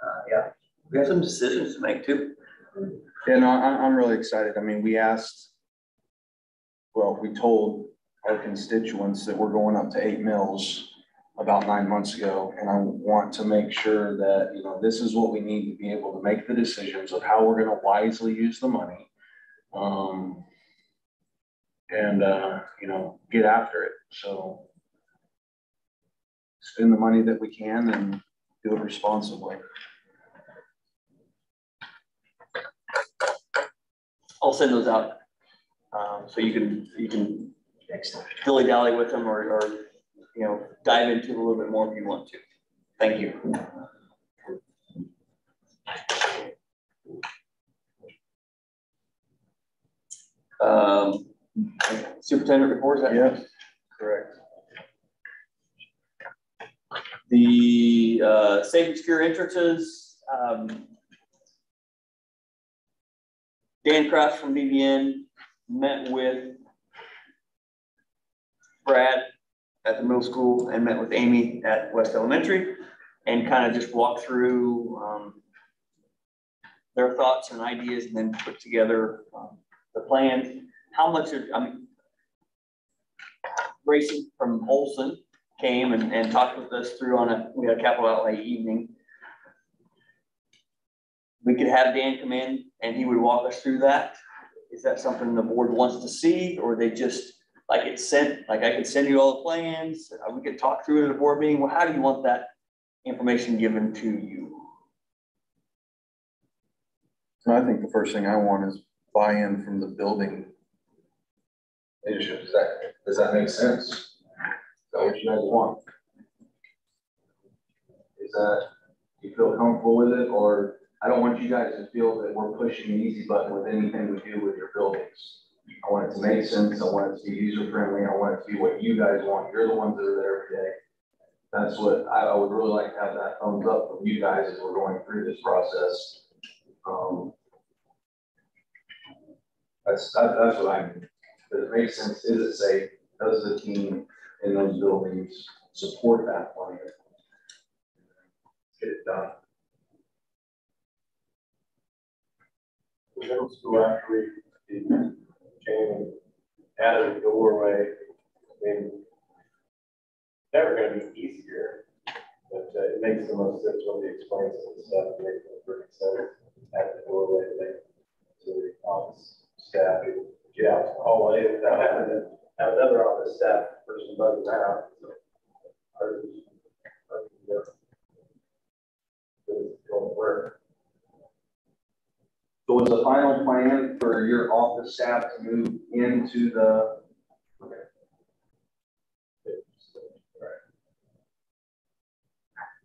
uh, yeah, we have some decisions to make too. Yeah, no, I'm, really excited. I mean, we asked, well, we told our constituents that we're going up to eight mills about nine months ago. And I want to make sure that, you know, this is what we need to be able to make the decisions of how we're gonna wisely use the money. Um, and, uh, you know, get after it. So spend the money that we can and do it responsibly. I'll send those out. Um, so you can, you can dilly dally with them or, or, you know, dive into it a little bit more if you want to. Thank you. Um, superintendent reports, that? Yes, correct. The, uh, safe and secure entrances, um, Dan Kraft from BBN met with Brad at the middle school and met with Amy at West Elementary and kind of just walked through, um, their thoughts and ideas and then put together, um, the plan. How much of, I mean, Grayson from Olsson came and, and talked with us through on a, we had a capital outlay evening. We could have Dan come in and he would walk us through that. Is that something the board wants to see, or they just, like it's sent, like I could send you all the plans, uh, we could talk through it at a board meeting, well, how do you want that information given to you? I think the first thing I want is buy-in from the building. Leadership, does that, does that make sense? Is that what you guys want? Is that, you feel comfortable with it, or I don't want you guys to feel that we're pushing an easy button with anything we do with your buildings. I want it to make sense, I want it to be user friendly, I want it to be what you guys want, you're the ones that are there every day. That's what, I, I would really like to have that thumbs up from you guys as we're going through this process. Um, That's, that, that's what I mean, does it make sense, is it safe, does the team in those buildings support that plan? Get it done. The middle school after we came, added a doorway, I mean, never gonna be easier, but uh, it makes the most sense when we explain some the stuff, it makes it perfect sense. Add the doorway, to so the office staff get out to the hallway without having to have another office staff person buzzing out. Ours is- going to work. So was the final plan for your office staff to move into the?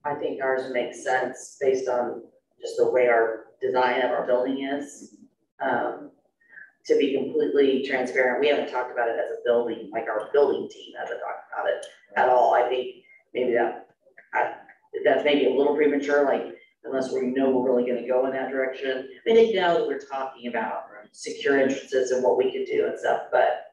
I think ours makes sense based on just the way our design of our building is. Um, to be completely transparent, we haven't talked about it as a building, like our building team hasn't talked about it at all. I think maybe that, I, that's maybe a little premature, like unless we know we're really gonna go in that direction. I mean, they know that we're talking about secure entrances and what we could do and stuff, but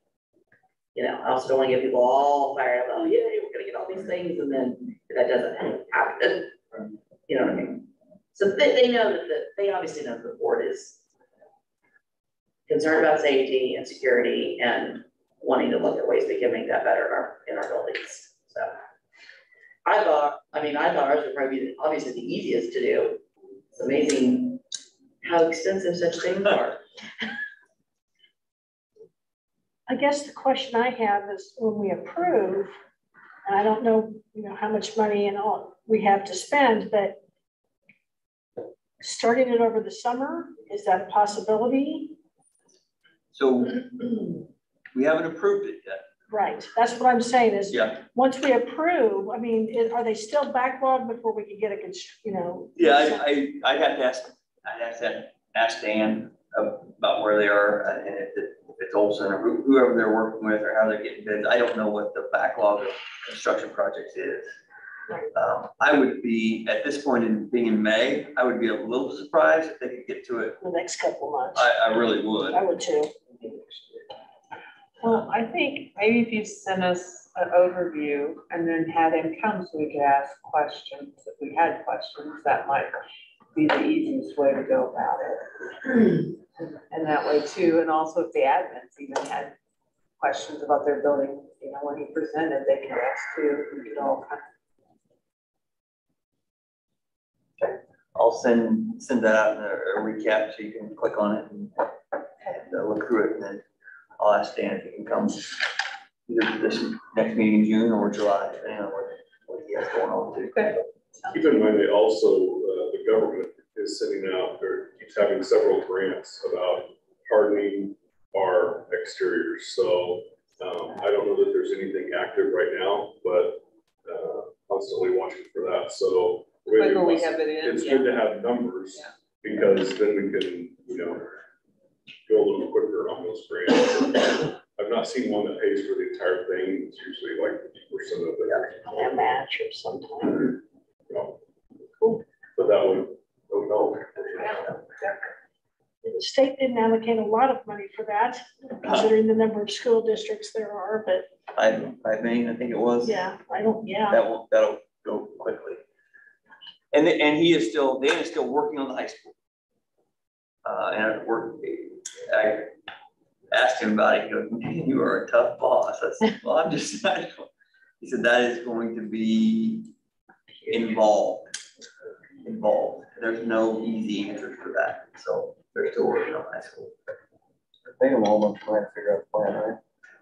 you know, I also don't wanna get people all fired up, oh, yay, we're gonna get all these things, and then that doesn't happen. You know what I mean? So they, they know that, the they obviously know that the board is concerned about safety and security and wanting to look at ways we can make that better in our, in our buildings. I thought, I mean, I thought ours would probably be obviously the easiest to do. It's amazing how extensive such things are. I guess the question I have is when we approve, and I don't know, you know, how much money and all we have to spend, but starting it over the summer, is that a possibility? So we haven't approved it yet. Right, that's what I'm saying is, Yeah, once we approve, I mean, is- are they still backlogged before we can get a, const- you know? yeah, I, I, I'd have to ask, I'd have to ask Dan about where they are uh, and if it, if it's Olsson or who- whoever they're working with or how they're getting bids. I don't know what the backlog of construction projects is. Um, I would be, at this point in being in May, I would be a little surprised if they could get to it. The next couple months. I, I really would. I would too. Well, I think maybe if you send us an overview and then had him come so we could ask questions, if we had questions, that might be the easiest way to go about it. And that way too, and also if the admins even had questions about their building, you know, when he presented, they could ask too, we could all kind of I'll send, send that out in a a recap so you can click on it and and, uh, look through it and then I'll ask Dan if he can come either this next meeting in June or July, depending on what, what he has going on too. Keep in mind, they also, uh, the government is sending out, or keeps having several grants about hardening numbers, so, um, I don't know that there's anything active right now, but, uh, constantly watching for that, so. the way Quicker we must- have it in, It's yeah. good to have numbers, because then we can, you know, go a little quicker on those grants. I've not seen one that pays for the entire thing, it's usually like fifty percent of it. A match or something. No. But that would, would help. The state didn't allocate a lot of money for that, considering the number of school districts there are, but Five, five million, I think it was. yeah, I don't, yeah. That will, that'll go quickly. And, the- and he is still, Dan is still working on the high school. Uh, and I work, I asked him about it, he goes, man, you are a tough boss. I said, well, I'm just, he said, that is going to be involved, involved. There's no easy answers for that, so they're still working on high school. Pay them all, but try to figure out the plan, right?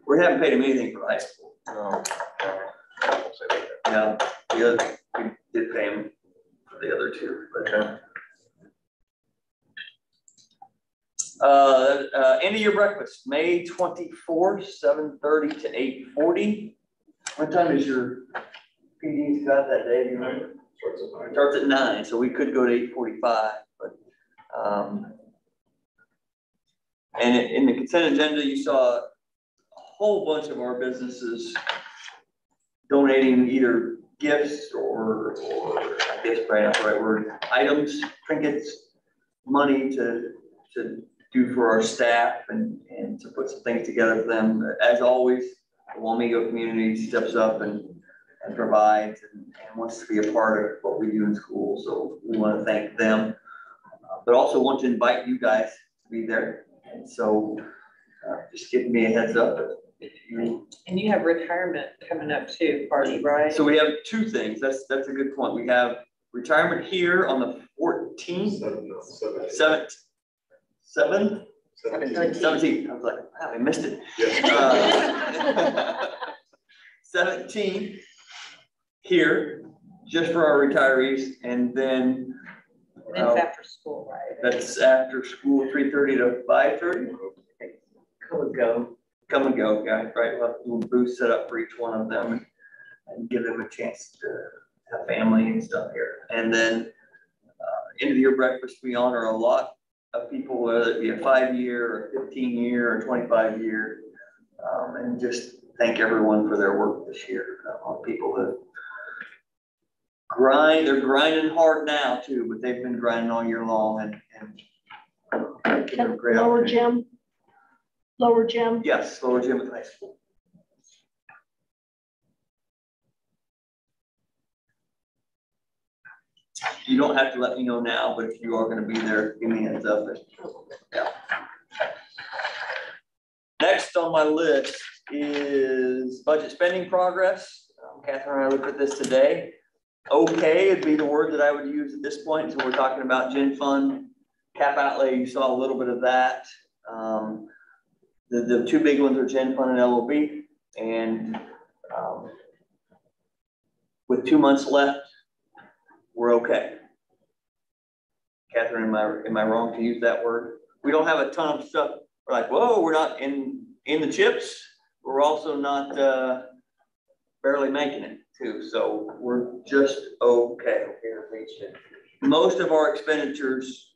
We haven't paid him anything for high school. No. Yeah, the other, we did pay him for the other two, but. Uh, uh, end of your breakfast, May twenty-fourth, seven thirty to eight forty. What time is your PD got that day, do you remember? Starts at nine. Starts at nine, so we could go to eight forty-five, but, um. And in in the consent agenda, you saw a whole bunch of our businesses donating either gifts or, or I guess probably not the right word, items, trinkets, money to, to do for our staff and, and to put some things together for them. As always, the Wamego community steps up and, and provides and, and wants to be a part of what we do in school. So we want to thank them. Uh, But also want to invite you guys to be there. And so uh, just give me a heads up if you And you have retirement coming up too, party, right? so we have two things. That's, that's a good point. We have retirement here on the fourteenth, Seven, no, seven. Seventh, seventh, Seventeen. I was like, wow, we missed it. Yeah. Seventeenth here, just for our retirees, and then And uh, after school, right? that's after school, three thirty to five thirty. Come and go. Come and go, guys, right? We'll have a little booth set up for each one of them and give them a chance to have family and stuff here. And then, uh, end of the year breakfast, we honor a lot of people, whether it be a five-year or fifteen year or twenty-five year. Um, and just thank everyone for their work this year. Uh, On people that grind, they're grinding hard now too, but they've been grinding all year long and, and. give them a great Lower gym. Lower gym. Yes, Lower Gym at High School. You don't have to let me know now, but if you are gonna be there, give me a heads up. Yeah. Next on my list is budget spending progress. Um, Catherine and I looked at this today. Okay would be the word that I would use at this point, so we're talking about gen fund, cap outlay, you saw a little bit of that. Um, the, the two big ones are Gen Fund and LOB, and, um, with two months left, we're okay. Catherine, am I, am I wrong to use that word? We don't have a ton of stuff, we're like, whoa, we're not in, in the chips, we're also not, uh, barely making it too, so we're just okay. Most of our expenditures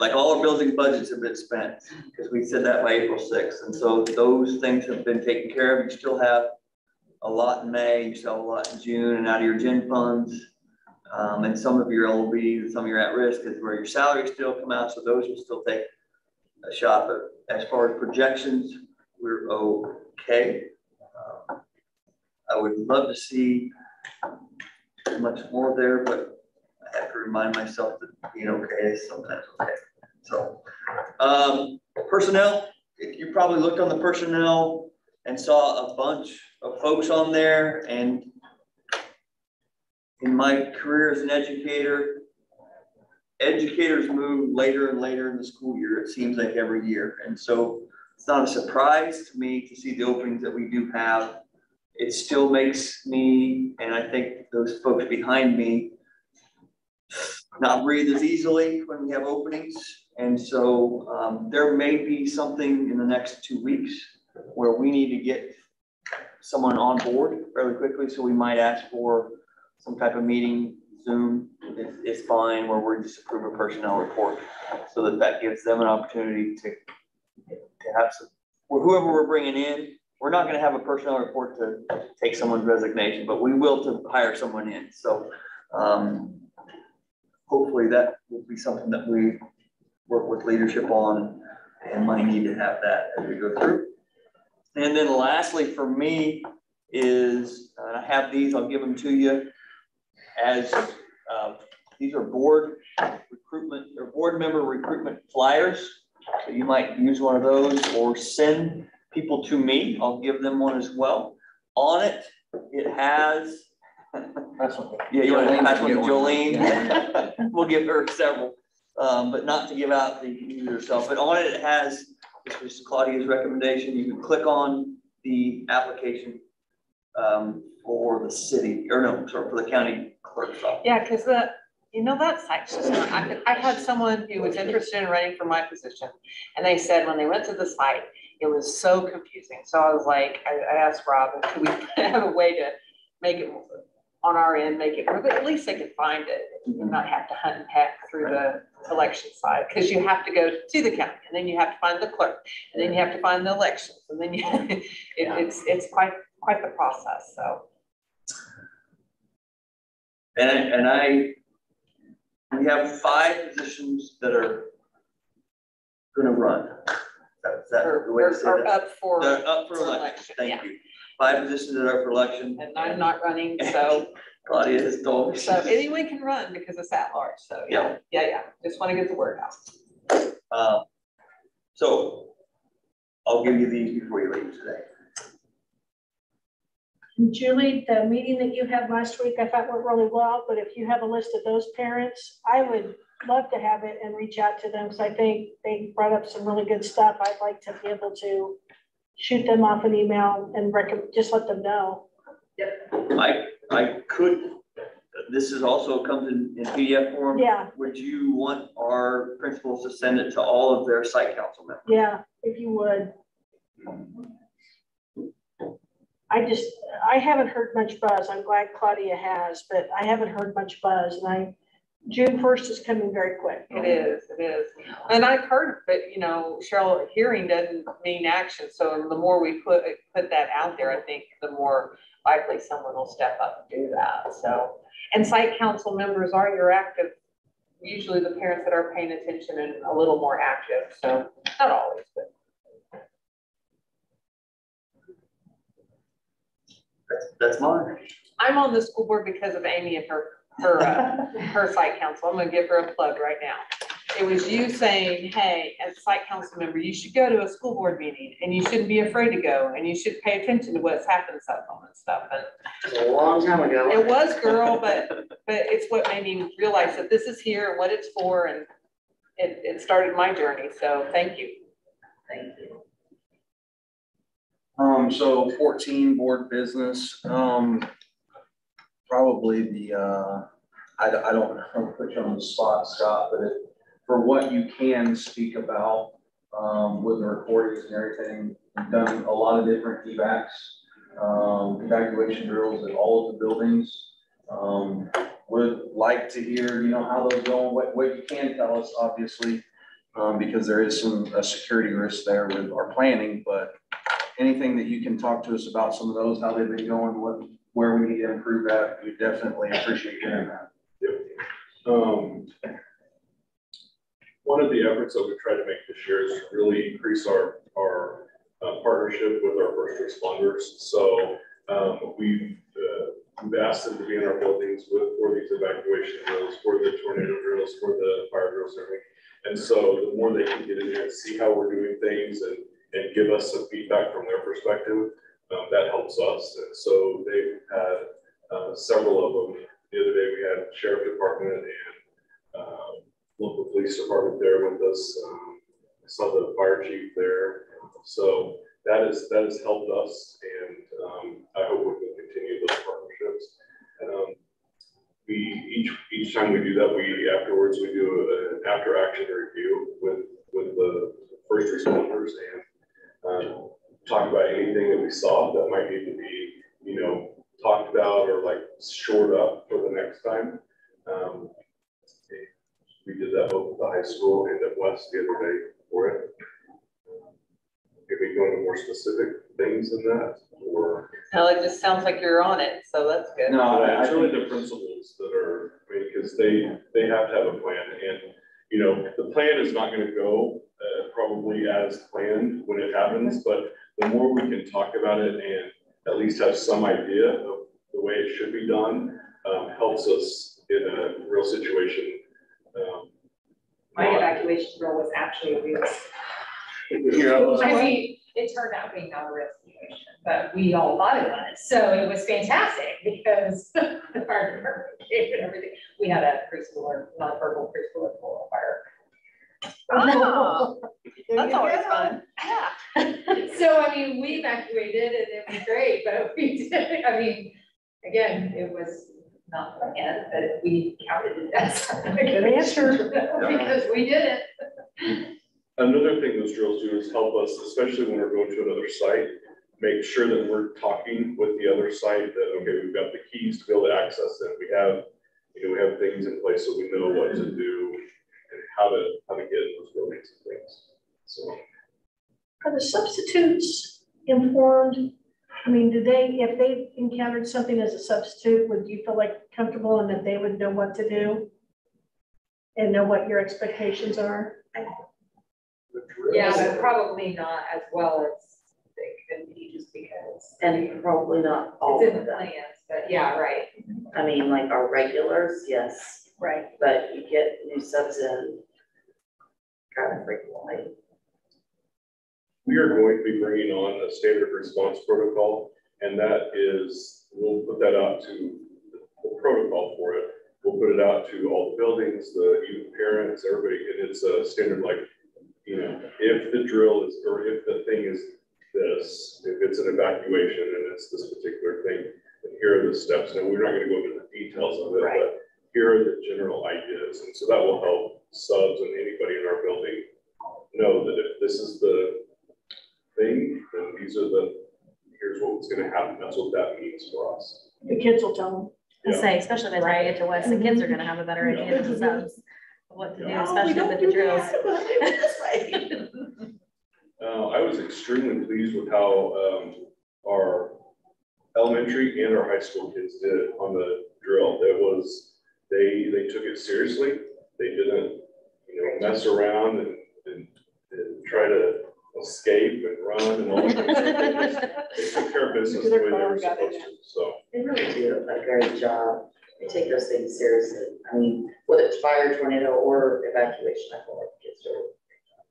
like all our building budgets have been spent, because we said that by April sixth, and so those things have been taken care of. You still have a lot in May, you sell a lot in June, and out of your gen funds. Um, and some of your LOBs, and some of your at-risk is where your salaries still come out, so those will still take a shot, but as far as projections, we're okay. Um, I would love to see much more there, but I have to remind myself that being okay is sometimes okay. So, um, personnel, you probably looked on the personnel and saw a bunch of folks on there and in my career as an educator, educators move later and later in the school year, it seems like every year. And so it's not a surprise to me to see the openings that we do have. It still makes me, and I think those folks behind me, not breathe as easily when we have openings. And so um, there may be something in the next two weeks where we need to get someone on board fairly quickly, so we might ask for some type of meeting, Zoom, is, is fine, where we just approve a personnel report. So that that gives them an opportunity to, to have some, or whoever we're bringing in, we're not gonna have a personnel report to take someone's resignation, but we will to hire someone in, so, um, hopefully that will be something that we work with leadership on and might need to have that as we go through. And then lastly, for me, is, and I have these, I'll give them to you as, uh, these are board recruitment, or board member recruitment flyers. So you might use one of those or send people to me. I'll give them one as well. On it, it has, yeah, you want to pass one to Jolene? We'll give her several, um, but not to give out the yourself. But on it, it has, this was Claudia's recommendation. You can click on the application um, for the city, or no, sorry, for the county clerk's office. Yeah, because the, you know, that site's just, not- I, I had someone who was interested in running for my position. And they said when they went to the site, it was so confusing. So I was like, I, I asked Rob, could we have a way to make it on our end, make it, but at least they can find it and mhm. not have to hunt and peck through the election side. Because you have to go to the county and then you have to find the clerk and then you have to find the elections and then you, it, it's, it's quite, quite the process, so. And, and I, we have five positions that are gonna run. That's that the way to say Are that? up for. They're up for for election, yeah. thank you. Five positions that are for election. And I'm not running, so, Claudia has told me. so anyone can run because it's at large, so, yeah, yeah, yeah, just want to get the word out. Uh, So I'll give you these before you leave today. And Julie, the meeting that you had last week, I thought went really well, but if you have a list of those parents, I would love to have it and reach out to them, because I think they brought up some really good stuff. I'd like to be able to shoot them off an email and just let them know. Yep. I, I could, this is also comes in, in PDF form. Yeah. Would you want our principals to send it to all of their site council members? Yeah, if you would. I just, I haven't heard much buzz. I'm glad Claudia has, but I haven't heard much buzz and I, June first is coming very quick. It is, it is. And I've heard, but you know, Cheryl, hearing doesn't mean action. So the more we put, put that out there, I think the more likely someone will step up and do that. So, and site council members are your active, usually the parents that are paying attention and a little more active. So not always, but. That's, that's mine. I'm on the school board because of Amy and her, her, uh, her site council. I'm gonna give her a plug right now. It was you saying, hey, as a site council member, you should go to a school board meeting and you shouldn't be afraid to go and you should pay attention to what's happened cell phone and stuff. And A long time ago. it was girl, but, but it's what made me realize that this is here and what it's for and it, it started my journey. So thank you. Thank you. Um, so fourteen, board business, um, probably the, uh, I, don't- I don't know, I'll put you on the spot, Scott, but it, for what you can speak about, um, with the recordings and everything, we've done a lot of different evacs, um, evacuation drills at all of the buildings. Um, would like to hear, you know, how those going, what, what you can tell us, obviously, um, because there is some, security risk there with our planning, but anything that you can talk to us about some of those, how they've been going, what, where we need to improve that, we definitely appreciate hearing that. Um, one of the efforts that we try to make this year is really increase our, our uh, partnership with our first responders. So, um, we've, uh, we've asked them to be in our buildings with, for these evacuation drills, for the tornado drills, for the fire drills, everything. And so the more they can get in there and see how we're doing things and, and give us some feedback from their perspective, um, that helps us. And so they've had, uh, several of them. The other day we had sheriff department and, um, local police department there with us. Um, I saw the fire chief there. So that is, that has helped us and, um, I hope we can continue those partnerships. Um, we, each, each each time we do that, we afterwards, we do an after action review with, with the first responders and um, talk about anything that we saw that might need to be, you know, talked about or like shored up for the next time. Um, we did that both at the high school and at West the other day for it. Can we go into more specific things than that or? Hell, it just sounds like you're on it, so that's good. No, I- I It's really the principals that are, I mean, because they, they have to have a plan and, you know, the plan is not gonna go uh, probably as planned when it happens, but the more we can talk about it and at least have some idea of the way it should be done, um, helps us in a real situation. Um, My evacuation drill was actually a real. Yeah. I mean, it turned out being not a real situation, but we all thought it was, so it was fantastic because the fire department came and everything. We had a preschooler, not a verbal preschooler, full of fire. Oh, That's always fun. Yeah. So, I mean, we evacuated and it was great, but we did, I mean, again, it was not planned, but we counted it as. Good answer. Because we did it. Another thing those drills do is help us, especially when we're going to another site, make sure that we're talking with the other site that, okay, we've got the keys to be able to access it. We have, you know, we have things in place so we know what to do and how to, how to get those buildings and things. So. Are the substitutes informed? I mean, do they, if they encountered something as a substitute, would you feel like comfortable and that they would know what to do? And know what your expectations are? Yeah, but probably not as well as they could be just because And probably not all it's in of the them. plans, but yeah, right. I mean, like our regulars, yes, Right. but you get new subs in kind of frequently. We are going to be bringing on a standard response protocol, and that is, we'll put that out to the protocol for it. We'll put it out to all the buildings, the even parents, everybody, and it's a standard like, you know, if the drill is, or if the thing is this, if it's an evacuation and it's this particular thing, then here are the steps. Now, we're not gonna go into the details of it, but here are the general ideas, and so that will help subs and anybody in our building know that if this is the thing, then these are the, here's what's gonna happen, that's what that means for us. The kids will tell them. I say, especially if the time we get to West, the kids are gonna have a better idea than themselves of what to do, especially with the drills. Uh, I was extremely pleased with how, um, our elementary and our high school kids did on the drill. It was, they, they took it seriously. They didn't, you know, mess around and, and, and try to escape and run and all that. They took care of business the way they were supposed to, so. They really do a great job. They take those things seriously. I mean, whether it's fire, tornado, or evacuation, I feel like kids do. A great job.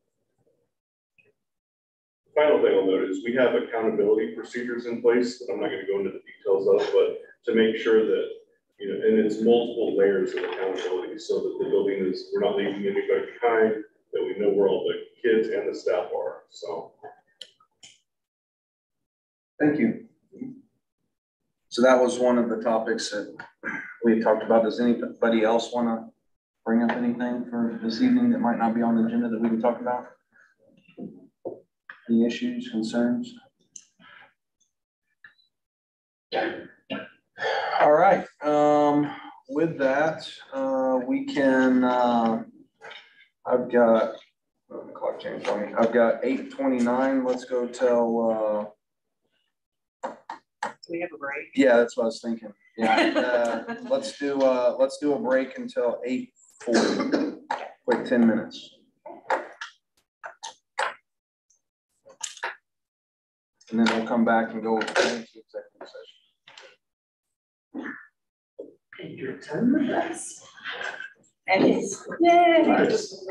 The final thing I'll note is we have accountability procedures in place that I'm not gonna go into the details of, but to make sure that, you know, and it's multiple layers of accountability so that the building is, we're not leaving anybody behind, that we know where all the kids and the staff are, so. Thank you. So that was one of the topics that we talked about. Does anybody else want to bring up anything for this evening that might not be on the agenda that we can talk about? Any issues, concerns? All right, um, with that, uh, we can, uh, I've got, oh, the clock changed on me. I've got eight twenty-nine. Let's go till, uh, Do we have a break? yeah, that's what I was thinking. Yeah, uh, let's do, uh, let's do a break until eight forty, quick ten minutes. And then we'll come back and go into executive session. And you're done with us. And it's, Yay. Nice.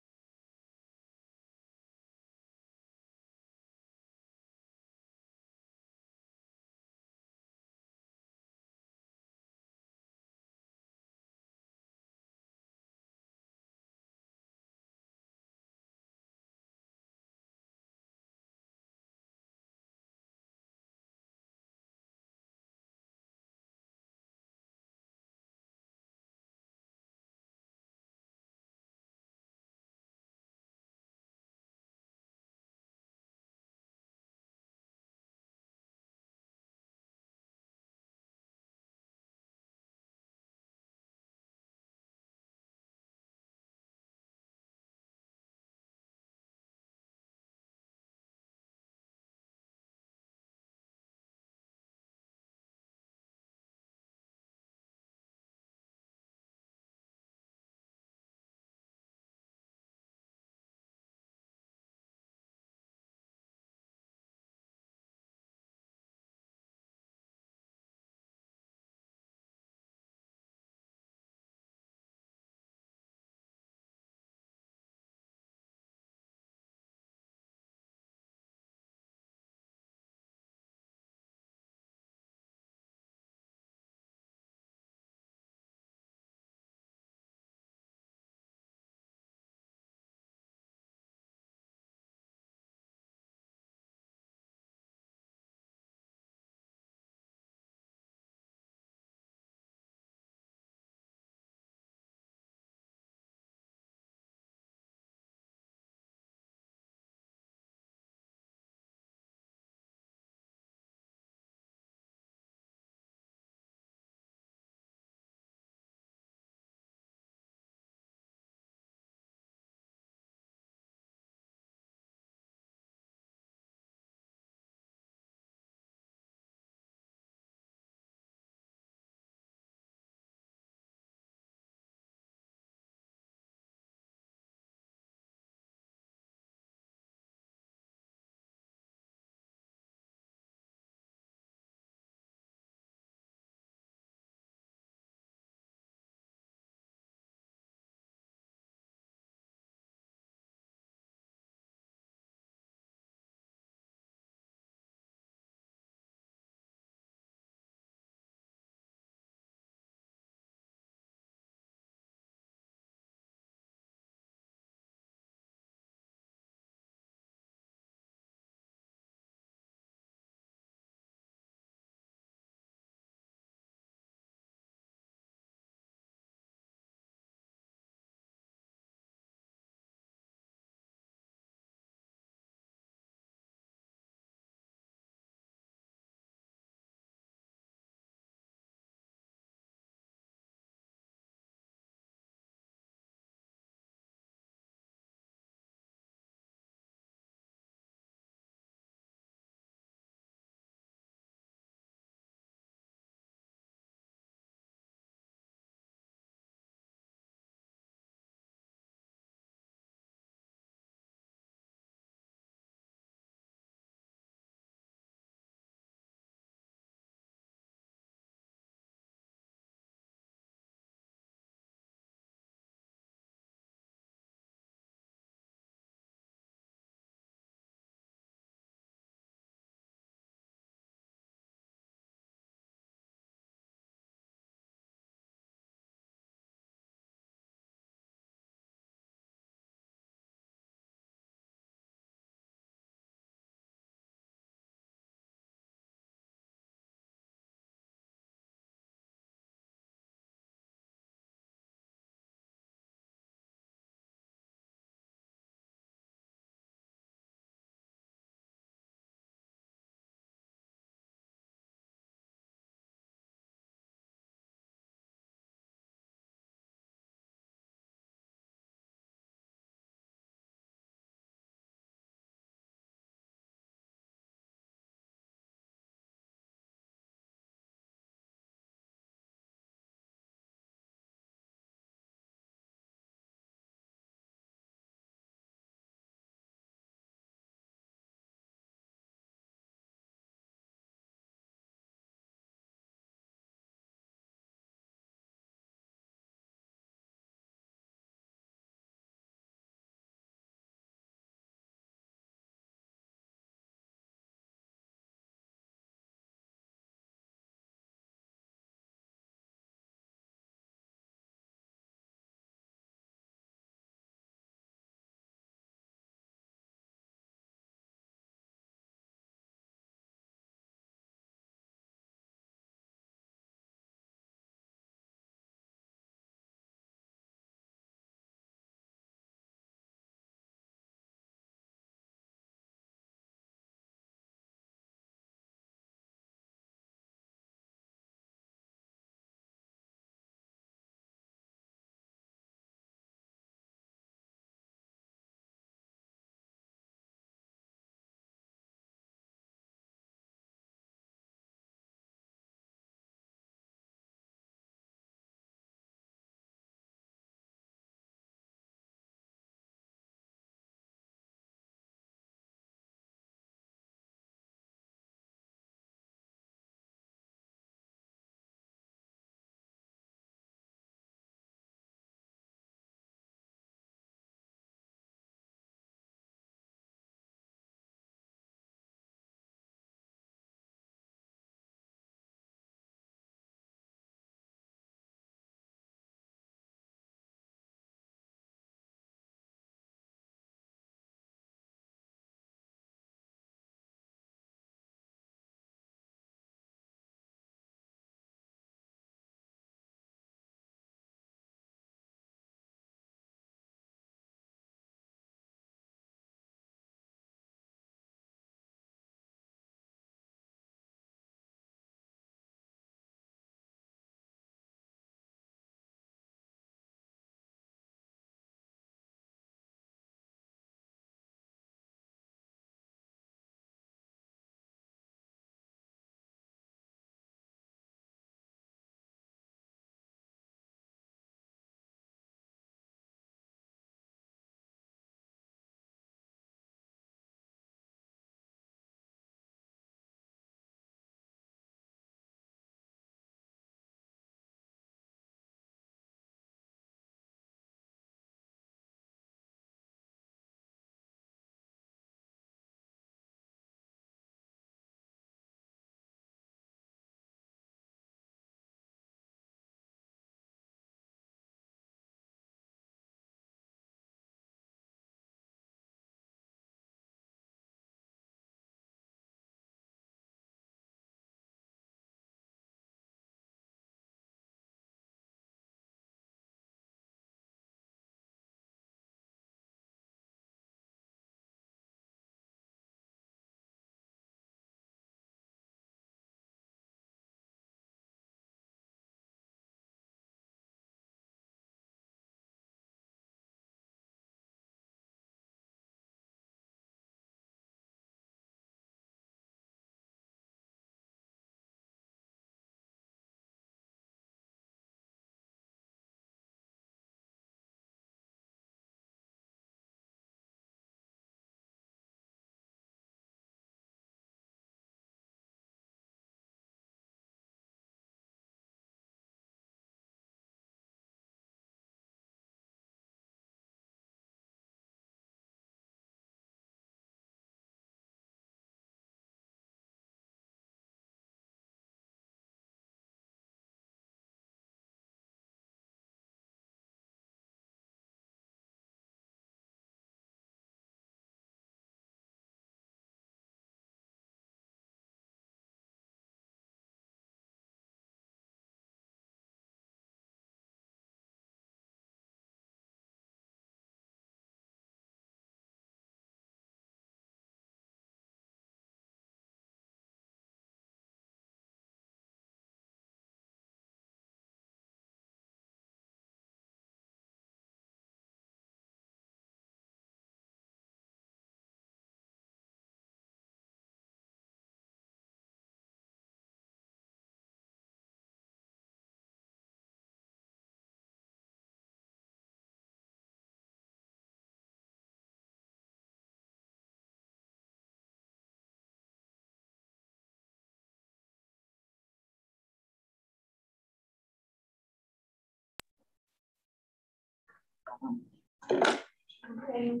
Okay.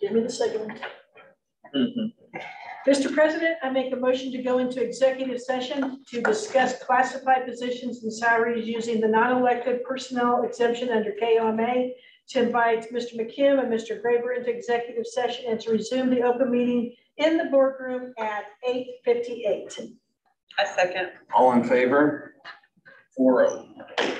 Give me the second one. Mm -hmm. Mr. President, I make a motion to go into executive session to discuss classified positions and salaries using the non-elected personnel exemption under KOMA. to invite Mr. McKim and Mr. Graber into executive session and to resume the open meeting in the boardroom at 8.58. A second. All in favor? 4-0.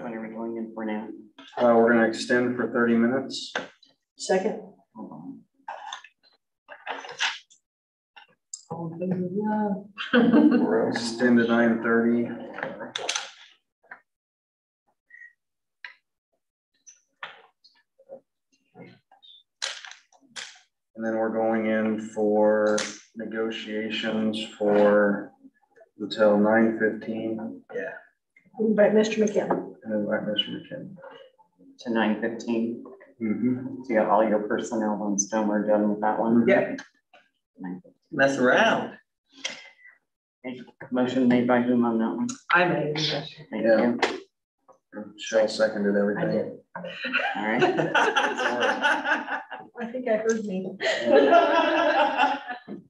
When are we going in for now? Uh, we're gonna extend for thirty minutes. Second. We're extend to nine thirty. And then we're going in for negotiations for until nine fifteen. Yeah. By Mr. McKim. And by Mr. McKim. To nine fifteen? Mm-hmm. So you got all your personnel on stone, we're done with that one? Yeah. Mess around. Okay, Motion made by whom on that one? I made a motion. Thank Yeah. you. Shell seconded everything. I did. All right. I think I heard me.